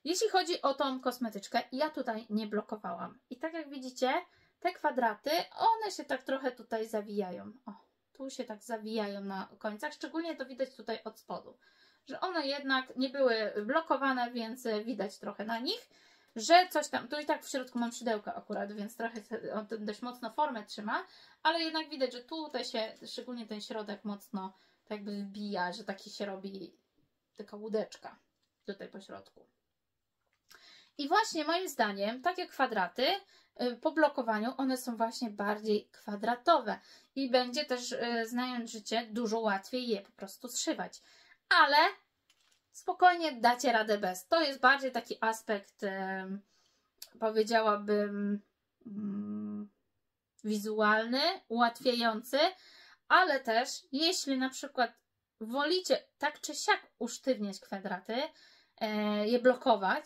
Jeśli chodzi o tą kosmetyczkę, ja tutaj nie blokowałam. I tak jak widzicie, te kwadraty, one się tak trochę tutaj zawijają. O, tu się tak zawijają na końcach, szczególnie to widać tutaj od spodu że one jednak nie były blokowane, więc widać trochę na nich, że coś tam, tu i tak w środku mam szydełka akurat, więc trochę on dość mocno formę trzyma, ale jednak widać, że tutaj się, szczególnie ten środek mocno tak jakby wbija, że taki się robi taka łódeczka tutaj po środku. I właśnie moim zdaniem takie kwadraty y, po blokowaniu one są właśnie bardziej kwadratowe i będzie też y, znając życie dużo łatwiej je po prostu zszywać ale spokojnie dacie radę bez. To jest bardziej taki aspekt, powiedziałabym, mm, wizualny, ułatwiający, ale też jeśli na przykład wolicie tak czy siak usztywniać kwadraty, e, je blokować,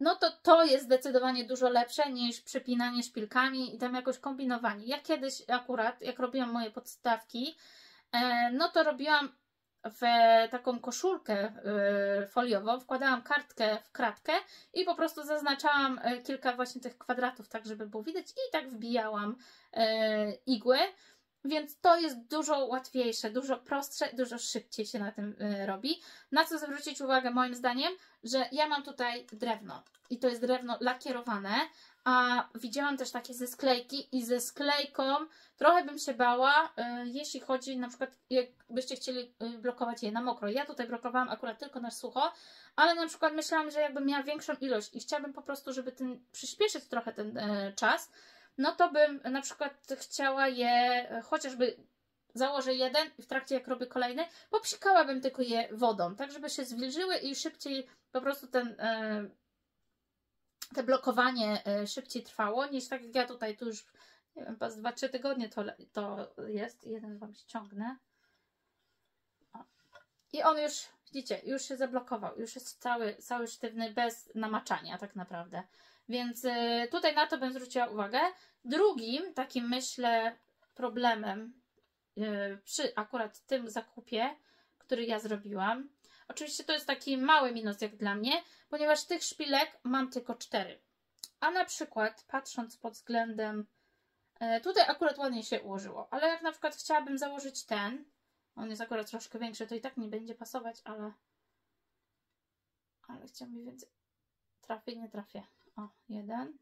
no to to jest zdecydowanie dużo lepsze niż przypinanie szpilkami i tam jakoś kombinowanie. Ja kiedyś akurat, jak robiłam moje podstawki, e, no to robiłam w taką koszulkę y, foliową, wkładałam kartkę w kratkę i po prostu zaznaczałam y, kilka właśnie tych kwadratów, tak żeby było widać i tak wbijałam y, igły. Więc to jest dużo łatwiejsze, dużo prostsze, dużo szybciej się na tym robi. Na co zwrócić uwagę moim zdaniem, że ja mam tutaj drewno i to jest drewno lakierowane, a widziałam też takie ze sklejki i ze sklejką trochę bym się bała, y, jeśli chodzi na przykład, jakbyście chcieli y, blokować je na mokro. Ja tutaj blokowałam akurat tylko na sucho, ale na przykład myślałam, że jakbym miała większą ilość i chciałabym po prostu, żeby ten, przyspieszyć trochę ten e, czas, no to bym na przykład chciała je e, chociażby założę jeden i w trakcie jak robię kolejny, popsikałabym tylko je wodą, tak żeby się zwilżyły i szybciej po prostu ten e, te blokowanie e, szybciej trwało niż tak jak ja tutaj tu już nie wiem, pas 2-3 tygodnie to, to jest. Jeden Wam ściągnę. I on już, widzicie, już się zablokował. Już jest cały, cały sztywny bez namaczania tak naprawdę. Więc y, tutaj na to bym zwróciła uwagę. Drugim takim myślę problemem y, przy akurat tym zakupie, który ja zrobiłam. Oczywiście to jest taki mały minus jak dla mnie, ponieważ tych szpilek mam tylko cztery. A na przykład patrząc pod względem e, tutaj akurat ładnie się ułożyło, ale jak na przykład chciałabym założyć ten, on jest akurat troszkę większy, to i tak nie będzie pasować, ale ale chciałabym więcej. Trafię, nie trafię. O, jeden.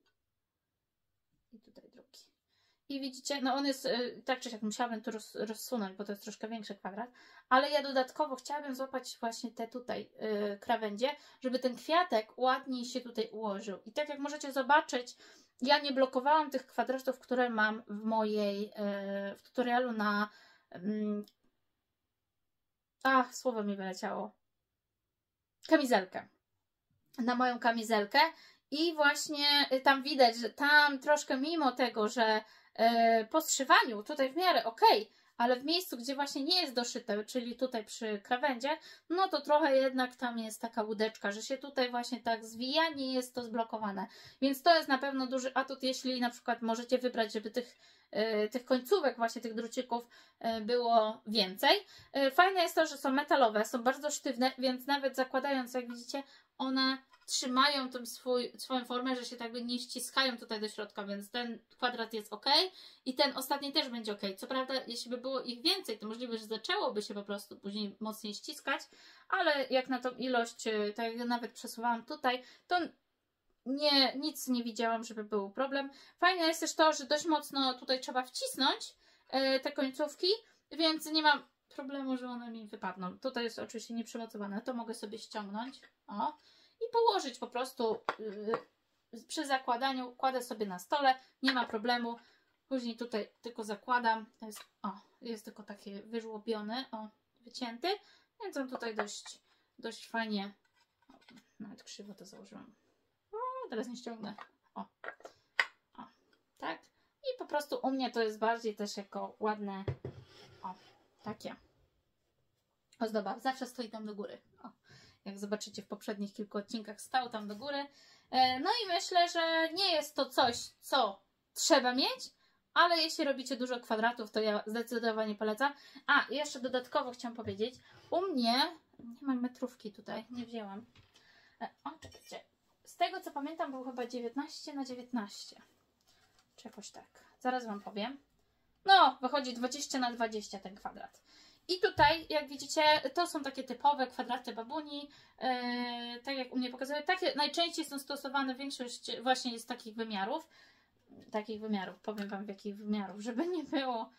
I tutaj drugi. I widzicie, no on jest, y, tak czy siak musiałabym tu roz, rozsunąć, bo to jest troszkę większy kwadrat, ale ja dodatkowo chciałabym złapać właśnie te tutaj y, krawędzie, żeby ten kwiatek ładniej się tutaj ułożył. I tak jak możecie zobaczyć, ja nie blokowałam tych kwadratów, które mam w mojej, y, w tutorialu na, mm, a, słowo mi wyleciało, kamizelkę. Na moją kamizelkę i właśnie tam widać, że tam troszkę mimo tego, że e, po zszywaniu tutaj w miarę ok, ale w miejscu, gdzie właśnie nie jest doszyte, czyli tutaj przy krawędzie, no to trochę jednak tam jest taka łódeczka, że się tutaj właśnie tak zwija, nie jest to zblokowane. Więc to jest na pewno duży atut, jeśli na przykład możecie wybrać, żeby tych tych końcówek, właśnie tych drucików e, było więcej. Fajne jest to, że są metalowe, są bardzo sztywne, więc nawet zakładając, jak widzicie, one trzymają tą swój, swoją formę, że się tak nie ściskają tutaj do środka, więc ten kwadrat jest ok i ten ostatni też będzie ok. Co prawda, jeśli by było ich więcej, to możliwe, że zaczęłoby się po prostu później mocniej ściskać, ale jak na tą ilość, tak jak nawet przesuwałam tutaj, to nie, nic nie widziałam, żeby był problem. Fajne jest też to, że dość mocno tutaj trzeba wcisnąć e, te końcówki, więc nie mam problemu, że one mi wypadną. Tutaj jest oczywiście nieprzymocowane, to mogę sobie ściągnąć. O i położyć po prostu yy, przy zakładaniu. Kładę sobie na stole, nie ma problemu. Później tutaj tylko zakładam. To jest, o, jest tylko takie wyżłobiony, o, wycięty. Więc on tutaj dość, dość fajnie. O, nawet krzywo to założyłam. Teraz nie ściągnę. O, o, tak. I po prostu u mnie to jest bardziej też jako ładne, o, takie ozdoba. Zawsze stoi tam do góry. O jak zobaczycie w poprzednich kilku odcinkach, stał tam do góry. E, no i myślę, że nie jest to coś, co trzeba mieć, ale jeśli robicie dużo kwadratów, to ja zdecydowanie polecam. A, jeszcze dodatkowo chciałam powiedzieć, u mnie, nie mam metrówki tutaj, nie wzięłam. E, o, czekajcie. Tego co pamiętam, był chyba 19 na 19. Czy jakoś tak. Zaraz Wam powiem. No, wychodzi 20 na 20 ten kwadrat. I tutaj, jak widzicie, to są takie typowe kwadraty babuni, yy, tak jak u mnie pokazuję. Takie najczęściej są stosowane, większość właśnie jest takich wymiarów. Takich wymiarów, powiem Wam w jakich wymiarów, żeby nie było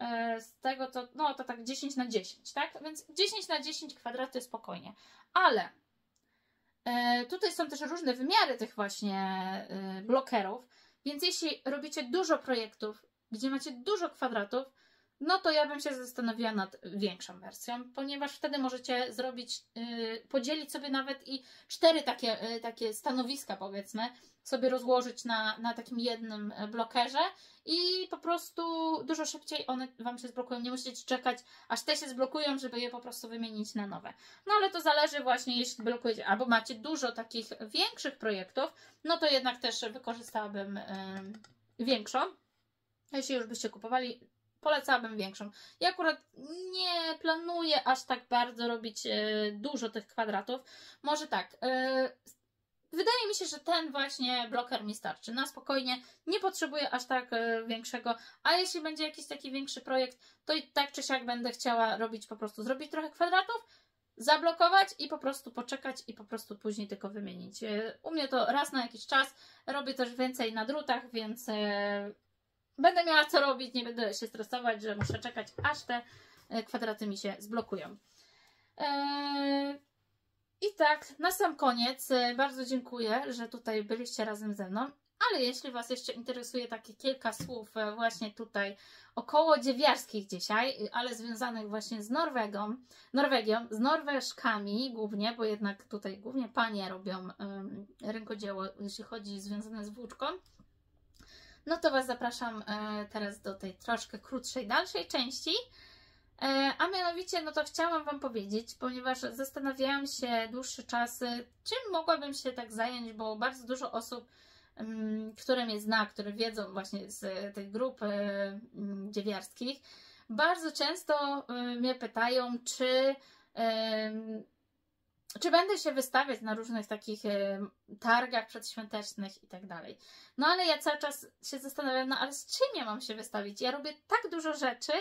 yy, z tego, to, no to tak 10 na 10, tak? Więc 10 na 10 kwadraty spokojnie. Ale tutaj są też różne wymiary tych właśnie blokerów, więc jeśli robicie dużo projektów, gdzie macie dużo kwadratów, no to ja bym się zastanowiła nad większą wersją, ponieważ wtedy możecie zrobić, yy, podzielić sobie nawet i cztery takie, yy, takie stanowiska, powiedzmy, sobie rozłożyć na, na takim jednym y, blokerze i po prostu dużo szybciej one Wam się zblokują. Nie musicie czekać, aż te się zblokują, żeby je po prostu wymienić na nowe. No ale to zależy właśnie, jeśli blokujecie, albo macie dużo takich większych projektów, no to jednak też wykorzystałabym yy, większą. Jeśli już byście kupowali polecałabym większą. Ja akurat nie planuję aż tak bardzo robić e, dużo tych kwadratów. Może tak. E, wydaje mi się, że ten właśnie bloker mi starczy. Na spokojnie nie potrzebuję aż tak e, większego, a jeśli będzie jakiś taki większy projekt, to i tak czy siak będę chciała robić po prostu, zrobić trochę kwadratów, zablokować i po prostu poczekać i po prostu później tylko wymienić. U mnie to raz na jakiś czas, robię też więcej na drutach, więc Będę miała co robić, nie będę się stresować, że muszę czekać, aż te e, kwadraty mi się zblokują. Eee, I tak, na sam koniec e, bardzo dziękuję, że tutaj byliście razem ze mną. Ale jeśli Was jeszcze interesuje takie kilka słów e, właśnie tutaj około dziewiarskich dzisiaj, ale związanych właśnie z Norwegą, Norwegią, z Norweżkami głównie, bo jednak tutaj głównie panie robią um, rękodzieło, jeśli chodzi związane z włóczką, no to Was zapraszam e, teraz do tej troszkę krótszej, dalszej części. E, a mianowicie, no to chciałam Wam powiedzieć, ponieważ zastanawiałam się dłuższy czas, czym mogłabym się tak zająć, bo bardzo dużo osób mm, które mnie zna, które wiedzą właśnie z tej grupy mm, dziewiarskich, bardzo często mnie pytają, czy czy będę się wystawiać na różnych takich targach przedświątecznych i tak dalej. No ale ja cały czas się zastanawiam, no ale z czym ja mam się wystawić? Ja robię tak dużo rzeczy,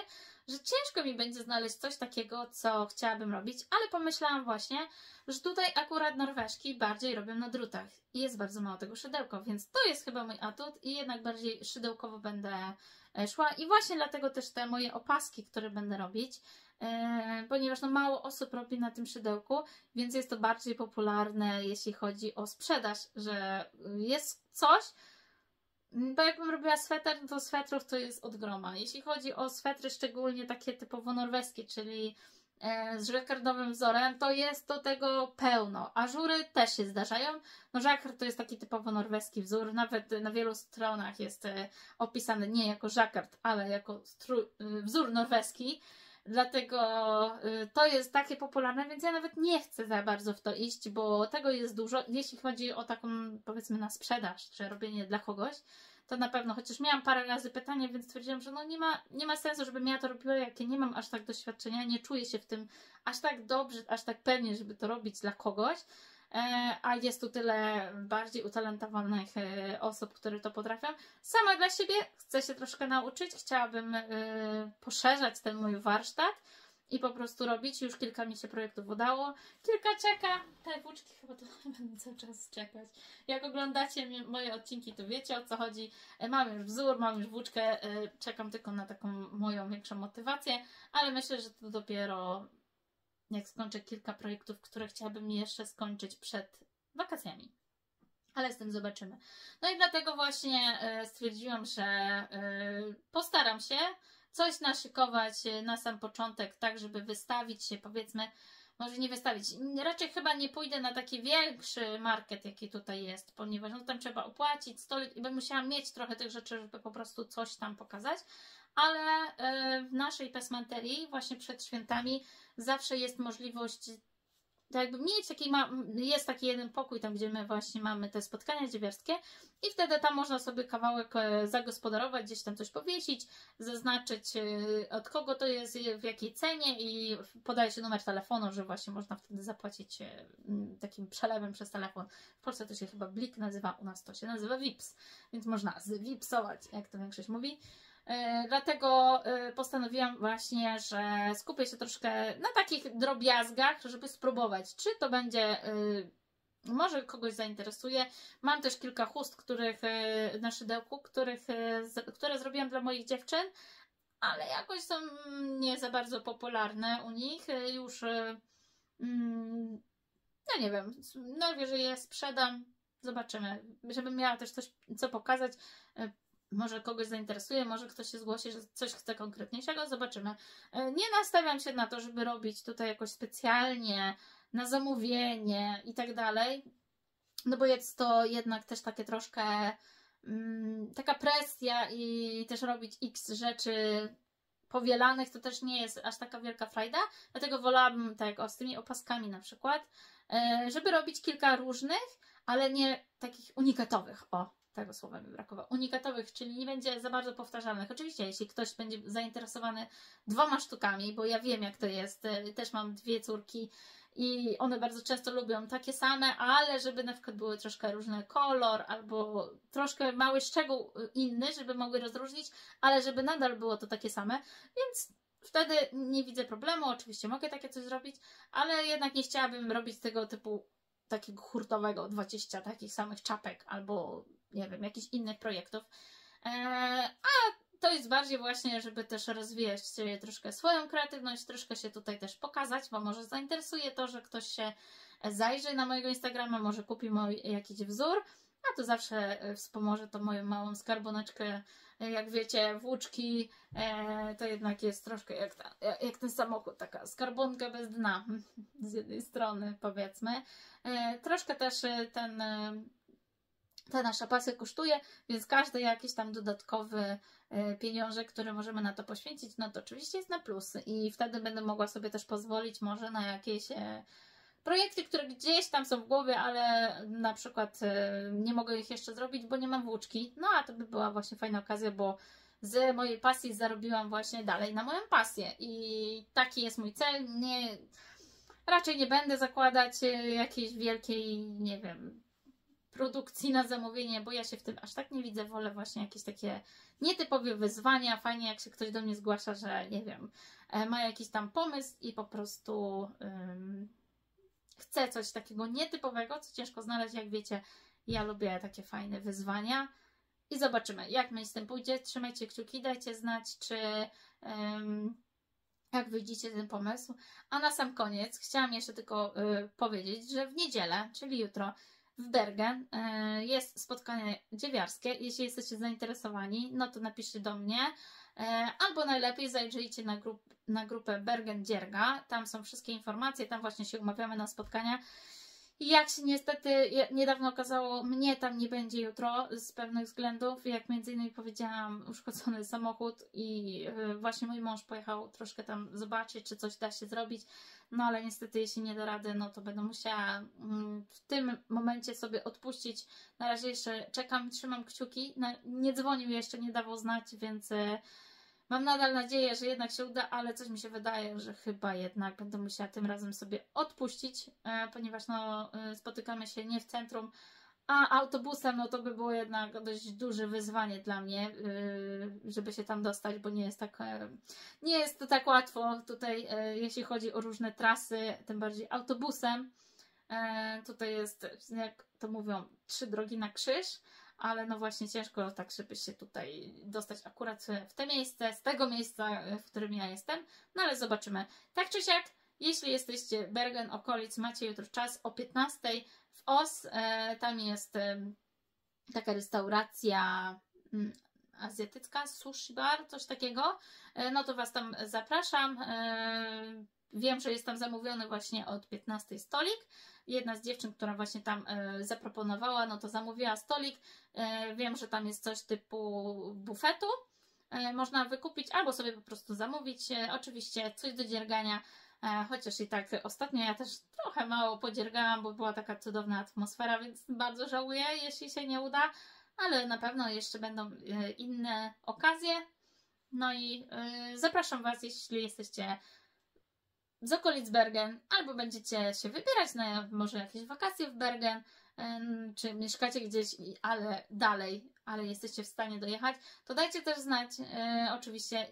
że ciężko mi będzie znaleźć coś takiego, co chciałabym robić, ale pomyślałam właśnie, że tutaj akurat Norweżki bardziej robią na drutach i jest bardzo mało tego szydełka, więc to jest chyba mój atut i jednak bardziej szydełkowo będę e, szła i właśnie dlatego też te moje opaski, które będę robić, ponieważ no mało osób robi na tym szydełku, więc jest to bardziej popularne, jeśli chodzi o sprzedaż, że jest coś, Mm, bo jakbym robiła sweter, to swetrów to jest od groma. Jeśli chodzi o swetry szczególnie takie typowo norweskie, czyli e, z żakardowym wzorem, to jest do tego pełno. Ażury też się zdarzają. No żakard to jest taki typowo norweski wzór. Nawet na wielu stronach jest e, opisany nie jako żakard, ale jako e, wzór norweski. Dlatego to jest takie popularne, więc ja nawet nie chcę za bardzo w to iść, bo tego jest dużo. Jeśli chodzi o taką, powiedzmy, na sprzedaż, czy robienie dla kogoś, to na pewno, chociaż miałam parę razy pytanie, więc stwierdziłam, że no nie ma, nie ma sensu, żebym ja to robiła, jak ja nie mam aż tak doświadczenia, nie czuję się w tym aż tak dobrze, aż tak pewnie, żeby to robić dla kogoś. E, a jest tu tyle bardziej utalentowanych e, osób, które to potrafią. Sama dla siebie chcę się troszkę nauczyć, chciałabym e, poszerzać ten mój warsztat i po prostu robić. Już kilka mi się projektów udało. Kilka czeka. Te włóczki chyba to będą cały czas czekać. Jak oglądacie moje odcinki, to wiecie o co chodzi. Mam już wzór, mam już włóczkę. Czekam tylko na taką moją większą motywację, ale myślę, że to dopiero jak skończę kilka projektów, które chciałabym jeszcze skończyć przed wakacjami. Ale z tym zobaczymy. No i dlatego właśnie e, stwierdziłam, że e, postaram się coś naszykować na sam początek, tak żeby wystawić się, powiedzmy, może nie wystawić. Raczej chyba nie pójdę na taki większy market, jaki tutaj jest, ponieważ no, tam trzeba opłacić stolik i bym musiała mieć trochę tych rzeczy, żeby po prostu coś tam pokazać. Ale e, w naszej pesmanterii, właśnie przed świętami, zawsze jest możliwość jakby mieć taki, ma, jest taki jeden pokój tam, gdzie my właśnie mamy te spotkania dziewiarskie i wtedy tam można sobie kawałek e, zagospodarować, gdzieś tam coś powiesić, zaznaczyć e, od kogo to jest, w jakiej cenie i podaje się numer telefonu, że właśnie można wtedy zapłacić takim przelewem przez telefon. W Polsce to się chyba Blik nazywa, u nas to się nazywa VIPS, więc można zwipsować, jak to większość mówi. E, dlatego e, postanowiłam właśnie, że skupię się troszkę na takich drobiazgach, żeby spróbować, czy to będzie e, może kogoś zainteresuje. Mam też kilka chust, których na szydełku, których, które zrobiłam dla moich dziewczyn, ale jakoś są nie za bardzo popularne u nich. Już mm, no nie wiem, najwyżej je sprzedam. Zobaczymy, żebym miała też coś co pokazać może kogoś zainteresuje, może ktoś się zgłosi, że coś chce konkretniejszego, zobaczymy. E, nie nastawiam się na to, żeby robić tutaj jakoś specjalnie na zamówienie i tak dalej, no bo jest to jednak też takie troszkę mm, taka presja i też robić x rzeczy powielanych to też nie jest aż taka wielka frajda, dlatego wolałabym tak o z tymi opaskami na przykład, e, żeby robić kilka różnych, ale nie takich unikatowych, o, tego słowa mi brakowało, unikatowych, czyli nie będzie za bardzo powtarzalnych. Oczywiście, jeśli ktoś będzie zainteresowany dwoma sztukami, bo ja wiem jak to jest, e, też mam dwie córki i one bardzo często lubią takie same, ale żeby na przykład były troszkę różny kolor albo troszkę mały szczegół e, inny, żeby mogły rozróżnić, ale żeby nadal było to takie same, więc wtedy nie widzę problemu, oczywiście mogę takie coś zrobić, ale jednak nie chciałabym robić tego typu takiego hurtowego 20 takich samych czapek albo nie wiem, jakichś innych projektów. E, a to jest bardziej właśnie, żeby też rozwijać troszkę swoją kreatywność, troszkę się tutaj też pokazać, bo może zainteresuje to, że ktoś się zajrzy na mojego Instagrama, może kupi mój jakiś wzór, a to zawsze e, wspomoże to moją małą skarboneczkę. Jak wiecie, włóczki e, to jednak jest troszkę jak, ta, jak ten samochód, taka skarbonka bez dna z jednej strony, powiedzmy. Troszkę też ten ta nasza pasja kosztuje, więc każdy jakiś tam dodatkowy e, pieniążek, który możemy na to poświęcić, no to oczywiście jest na plus i wtedy będę mogła sobie też pozwolić może na jakieś e, projekty, które gdzieś tam są w głowie, ale na przykład e, nie mogę ich jeszcze zrobić, bo nie mam włóczki. No a to by była właśnie fajna okazja, bo z mojej pasji zarobiłam właśnie dalej na moją pasję i taki jest mój cel. Nie, raczej nie będę zakładać jakiejś wielkiej, nie wiem, produkcji na zamówienie, bo ja się w tym aż tak nie widzę. Wolę właśnie jakieś takie nietypowe wyzwania. Fajnie, jak się ktoś do mnie zgłasza, że nie wiem, e, ma jakiś tam pomysł i po prostu um, chce coś takiego nietypowego, co ciężko znaleźć, jak wiecie. Ja lubię takie fajne wyzwania. I zobaczymy, jak mi z tym pójdzie. Trzymajcie kciuki, dajcie znać, czy um, jak wyjdziecie ten pomysł. A na sam koniec chciałam jeszcze tylko y, powiedzieć, że w niedzielę, czyli jutro, w Bergen y, jest spotkanie dziewiarskie. Jeśli jesteście zainteresowani, no to napiszcie do mnie. Y, albo najlepiej zajrzyjcie na, grup, na grupę Bergen Dzierga. Tam są wszystkie informacje, tam właśnie się umawiamy na spotkania. Jak się niestety niedawno okazało, mnie tam nie będzie jutro z pewnych względów. Jak między innymi powiedziałam, uszkodzony samochód i y, właśnie mój mąż pojechał troszkę tam zobaczyć, czy coś da się zrobić. No ale niestety, jeśli nie da rady, no to będę musiała mm, w tym momencie sobie odpuścić. Na razie jeszcze czekam, trzymam kciuki. Nie dzwonił jeszcze, nie dawał znać, więc y, Mam nadal nadzieję, że jednak się uda, ale coś mi się wydaje, że chyba jednak będę musiała tym razem sobie odpuścić, e, ponieważ no, e, spotykamy się nie w centrum, a autobusem no to by było jednak dość duże wyzwanie dla mnie, e, żeby się tam dostać, bo nie jest tak, nie jest to tak łatwo tutaj, jeśli chodzi o różne trasy, tym bardziej autobusem. Tutaj jest, jak to mówią, trzy drogi na krzyż ale no właśnie ciężko tak, żeby się tutaj dostać akurat w te miejsce, z tego miejsca, w którym ja jestem, no ale zobaczymy. Tak czy siak, jeśli jesteście Bergen, okolic, macie jutro czas o 15 w Os, e, tam jest e, taka restauracja mm, azjatycka, sushi bar, coś takiego, e, no to Was tam zapraszam. Wiem, że jest tam zamówiony właśnie od 15 stolik, jedna z dziewczyn, która właśnie tam e, zaproponowała, no to zamówiła stolik. E, wiem, że tam jest coś typu bufetu. E, można wykupić albo sobie po prostu zamówić. Oczywiście coś do dziergania, chociaż i tak ostatnio ja też trochę mało podziergałam, bo była taka cudowna atmosfera, więc bardzo żałuję, jeśli się nie uda, ale na pewno jeszcze będą inne okazje. No i zapraszam Was, jeśli jesteście z okolic Bergen, albo będziecie się wybierać na może jakieś wakacje w Bergen, czy mieszkacie gdzieś, ale dalej, ale jesteście w stanie dojechać, to dajcie też znać. E, oczywiście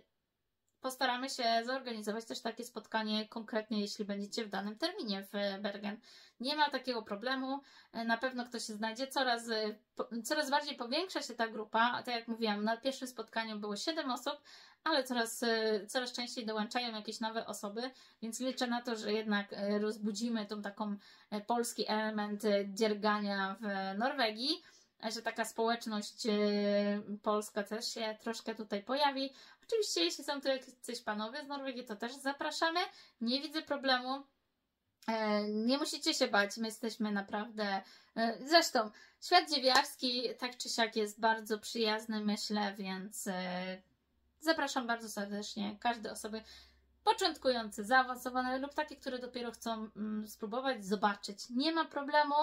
postaramy się zorganizować też takie spotkanie konkretnie, jeśli będziecie w danym terminie w Bergen. Nie ma takiego problemu, e, na pewno ktoś się znajdzie. Coraz, e, coraz bardziej powiększa się ta grupa. Tak jak mówiłam, na pierwszym spotkaniu było 7 osób, ale coraz, e, coraz częściej dołączają jakieś nowe osoby, więc liczę na to, że jednak rozbudzimy tą taką polski element dziergania w Norwegii, że taka społeczność polska też się troszkę tutaj pojawi. Oczywiście, jeśli są tu jakieś panowie z Norwegii, to też zapraszamy. Nie widzę problemu. Nie musicie się bać, my jesteśmy naprawdę. Zresztą, świat dziewiarski tak czy siak jest bardzo przyjazny, myślę, więc Zapraszam bardzo serdecznie każde osoby początkujące, zaawansowane lub takie, które dopiero chcą mm, spróbować, zobaczyć. Nie ma problemu.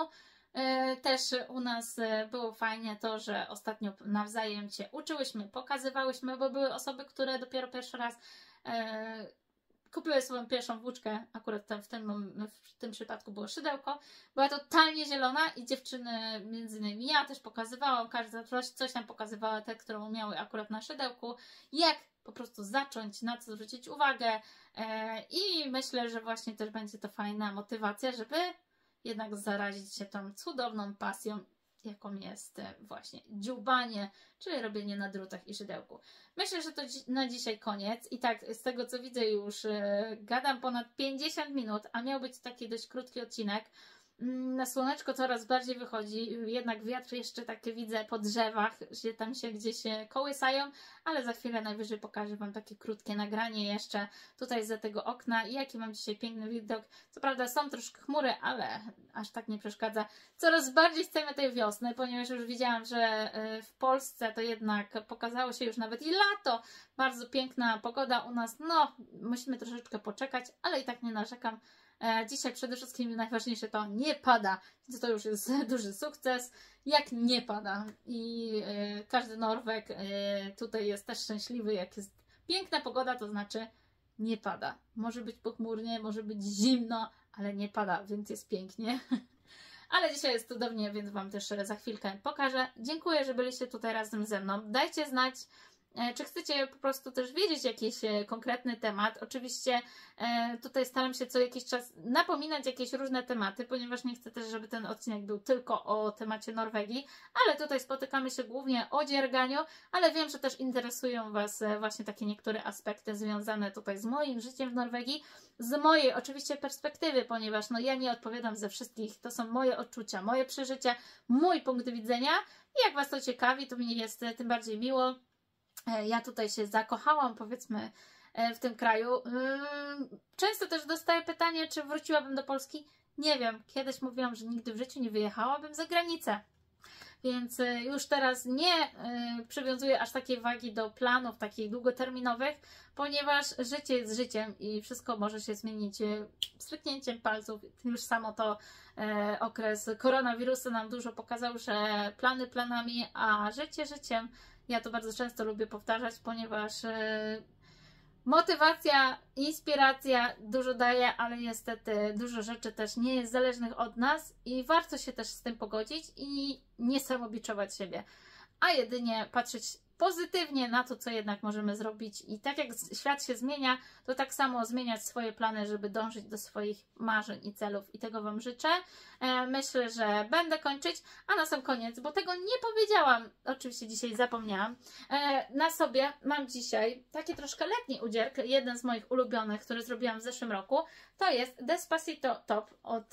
E, też u nas e, było fajnie to, że ostatnio nawzajem się uczyłyśmy, pokazywałyśmy, bo były osoby, które dopiero pierwszy raz e, kupiły swoją pierwszą włóczkę, akurat tam w, tym, w tym przypadku było szydełko, była totalnie zielona i dziewczyny, między innymi ja też pokazywałam, każda coś, coś tam pokazywała, te, które miały akurat na szydełku, jak po prostu zacząć, na co zwrócić uwagę? I myślę, że właśnie też będzie to fajna motywacja, żeby jednak zarazić się tą cudowną pasją jaką jest e, właśnie dziubanie, czyli robienie na drutach i szydełku. Myślę, że to na dzisiaj koniec i tak z tego co widzę już e, gadam ponad 50 minut, a miał być taki dość krótki odcinek. Mm, na słoneczko coraz bardziej wychodzi, jednak wiatr jeszcze takie widzę po drzewach, że tam się gdzieś kołysają, ale za chwilę najwyżej pokażę Wam takie krótkie nagranie jeszcze tutaj za tego okna i jaki mam dzisiaj piękny widok. Co prawda są troszkę chmury, ale aż tak nie przeszkadza. Coraz bardziej chcemy tej wiosny, ponieważ już widziałam, że y, w Polsce to jednak pokazało się już nawet i lato. Bardzo piękna pogoda u nas, no musimy troszeczkę poczekać, ale i tak nie narzekam E, dzisiaj przede wszystkim najważniejsze to nie pada, więc to już jest duży sukces. Jak nie pada i e, każdy Norweg e, tutaj jest też szczęśliwy, jak jest piękna pogoda, to znaczy nie pada. Może być pochmurnie, może być zimno, ale nie pada, więc jest pięknie. Ale dzisiaj jest cudownie, więc Wam też za chwilkę pokażę. Dziękuję, że byliście tutaj razem ze mną. Dajcie znać, E, czy chcecie po prostu też wiedzieć jakiś e, konkretny temat? Oczywiście e, tutaj staram się co jakiś czas napominać jakieś różne tematy, ponieważ nie chcę też, żeby ten odcinek był tylko o temacie Norwegii, ale tutaj spotykamy się głównie o dzierganiu, ale wiem, że też interesują Was właśnie takie niektóre aspekty związane tutaj z moim życiem w Norwegii, z mojej oczywiście perspektywy, ponieważ no ja nie odpowiadam ze wszystkich, to są moje odczucia, moje przeżycia, mój punkt widzenia i jak Was to ciekawi, to mi jest tym bardziej miło. E, ja tutaj się zakochałam, powiedzmy, e, w tym kraju. Mm, często też dostaję pytanie, czy wróciłabym do Polski. Nie wiem, kiedyś mówiłam, że nigdy w życiu nie wyjechałabym za granicę. Więc e, już teraz nie przywiązuję aż takiej wagi do planów takich długoterminowych, ponieważ życie jest życiem i wszystko może się zmienić stryknięciem palców. Już samo to okres koronawirusa nam dużo pokazał, że plany planami, a życie życiem. Ja to bardzo często lubię powtarzać, ponieważ e, motywacja, inspiracja dużo daje, ale niestety dużo rzeczy też nie jest zależnych od nas i warto się też z tym pogodzić i nie samobiczować siebie, a jedynie patrzeć pozytywnie na to, co jednak możemy zrobić. I tak jak świat się zmienia, to tak samo zmieniać swoje plany, żeby dążyć do swoich marzeń i celów. I tego Wam życzę. E, myślę, że będę kończyć. A na sam koniec, bo tego nie powiedziałam, oczywiście dzisiaj zapomniałam. E, na sobie mam dzisiaj taki troszkę letni udzierk, jeden z moich ulubionych, który zrobiłam w zeszłym roku. To jest Despacito Top od.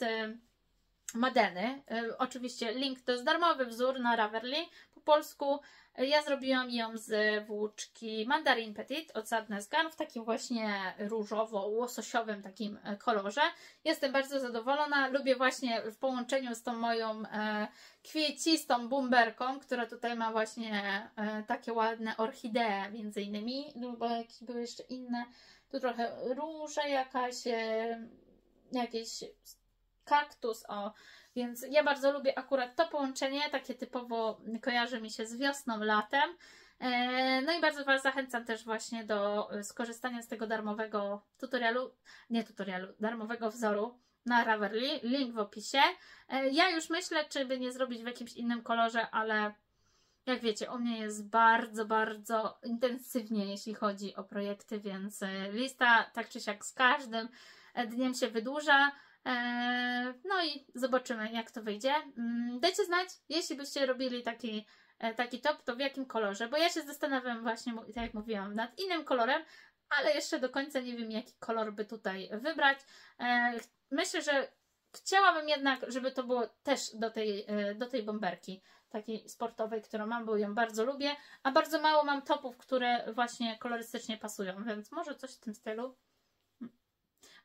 E, Madeny. Oczywiście link to jest darmowy wzór na Ravelry po polsku. Ja zrobiłam ją z włóczki Mandarin Petit od Sadness Gun w takim właśnie różowo-łososiowym takim e, kolorze. Jestem bardzo zadowolona. Lubię właśnie w połączeniu z tą moją e, kwiecistą bumberką, która tutaj ma właśnie e, takie ładne orchidee między innymi, lub jakieś były jeszcze inne. Tu trochę róża jakaś, e, jakieś kaktus, o więc ja bardzo lubię akurat to połączenie, takie typowo kojarzy mi się z wiosną, latem. E, no i bardzo Was zachęcam też właśnie do skorzystania z tego darmowego tutorialu, nie tutorialu, darmowego wzoru na Ravelry, link w opisie. E, ja już myślę, czy by nie zrobić w jakimś innym kolorze, ale jak wiecie, u mnie jest bardzo, bardzo intensywnie, jeśli chodzi o projekty, więc e, lista tak czy siak z każdym dniem się wydłuża. Eee, no i zobaczymy, jak to wyjdzie. Mm, dajcie znać, jeśli byście robili taki, e, taki top, to w jakim kolorze, bo ja się zastanawiam właśnie, tak jak mówiłam, nad innym kolorem, ale jeszcze do końca nie wiem, jaki kolor by tutaj wybrać. Eee, myślę, że chciałabym jednak, żeby to było też do tej, e, do tej bomberki takiej sportowej, którą mam, bo ją bardzo lubię, a bardzo mało mam topów, które właśnie kolorystycznie pasują, więc może coś w tym stylu.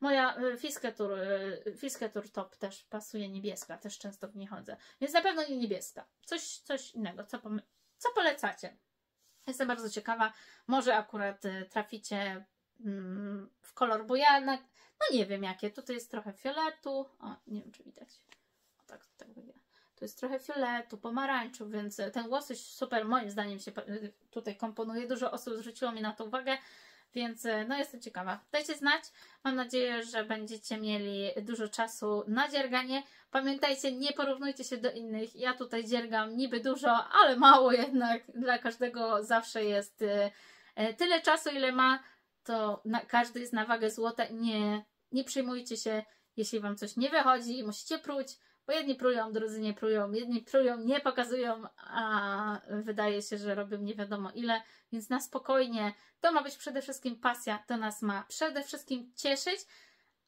Moja y, Fisketur, y, Fisketur Top też pasuje niebieska, też często w nie chodzę. Więc na pewno nie niebieska. Coś, coś innego. Co, co polecacie? Jestem bardzo ciekawa. Może akurat y, traficie mm, w kolor, bo ja na, no nie wiem jakie. Tutaj jest trochę fioletu. O, nie wiem czy widać. O, tak, tak wygląda. Tu jest trochę fioletu, pomarańczu, więc ten łosoś super moim zdaniem się tutaj komponuje. Dużo osób zwróciło mi na to uwagę. Więc e, no jestem ciekawa. Dajcie znać. Mam nadzieję, że będziecie mieli dużo czasu na dzierganie. Pamiętajcie, nie porównujcie się do innych. Ja tutaj dziergam niby dużo, ale mało jednak. Dla każdego zawsze jest e, e, tyle czasu, ile ma. To każdy jest na wagę złota. Nie, nie przejmujcie się, jeśli Wam coś nie wychodzi. Musicie próć bo jedni prują, drudzy nie prują, jedni prują, nie pokazują, a wydaje się, że robią nie wiadomo ile, więc na spokojnie. To ma być przede wszystkim pasja, to nas ma przede wszystkim cieszyć,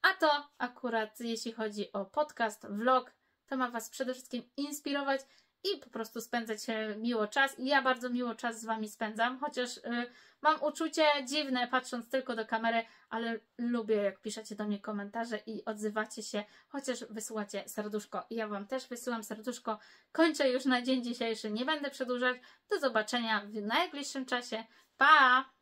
a to akurat jeśli chodzi o podcast, vlog, to ma Was przede wszystkim inspirować i po prostu spędzać miło czas. I ja bardzo miło czas z Wami spędzam, chociaż y, mam uczucie dziwne patrząc tylko do kamery, ale lubię jak piszecie do mnie komentarze i odzywacie się, chociaż wysyłacie serduszko. I ja Wam też wysyłam serduszko. Kończę już na dzień dzisiejszy, nie będę przedłużać. Do zobaczenia w najbliższym czasie. Pa!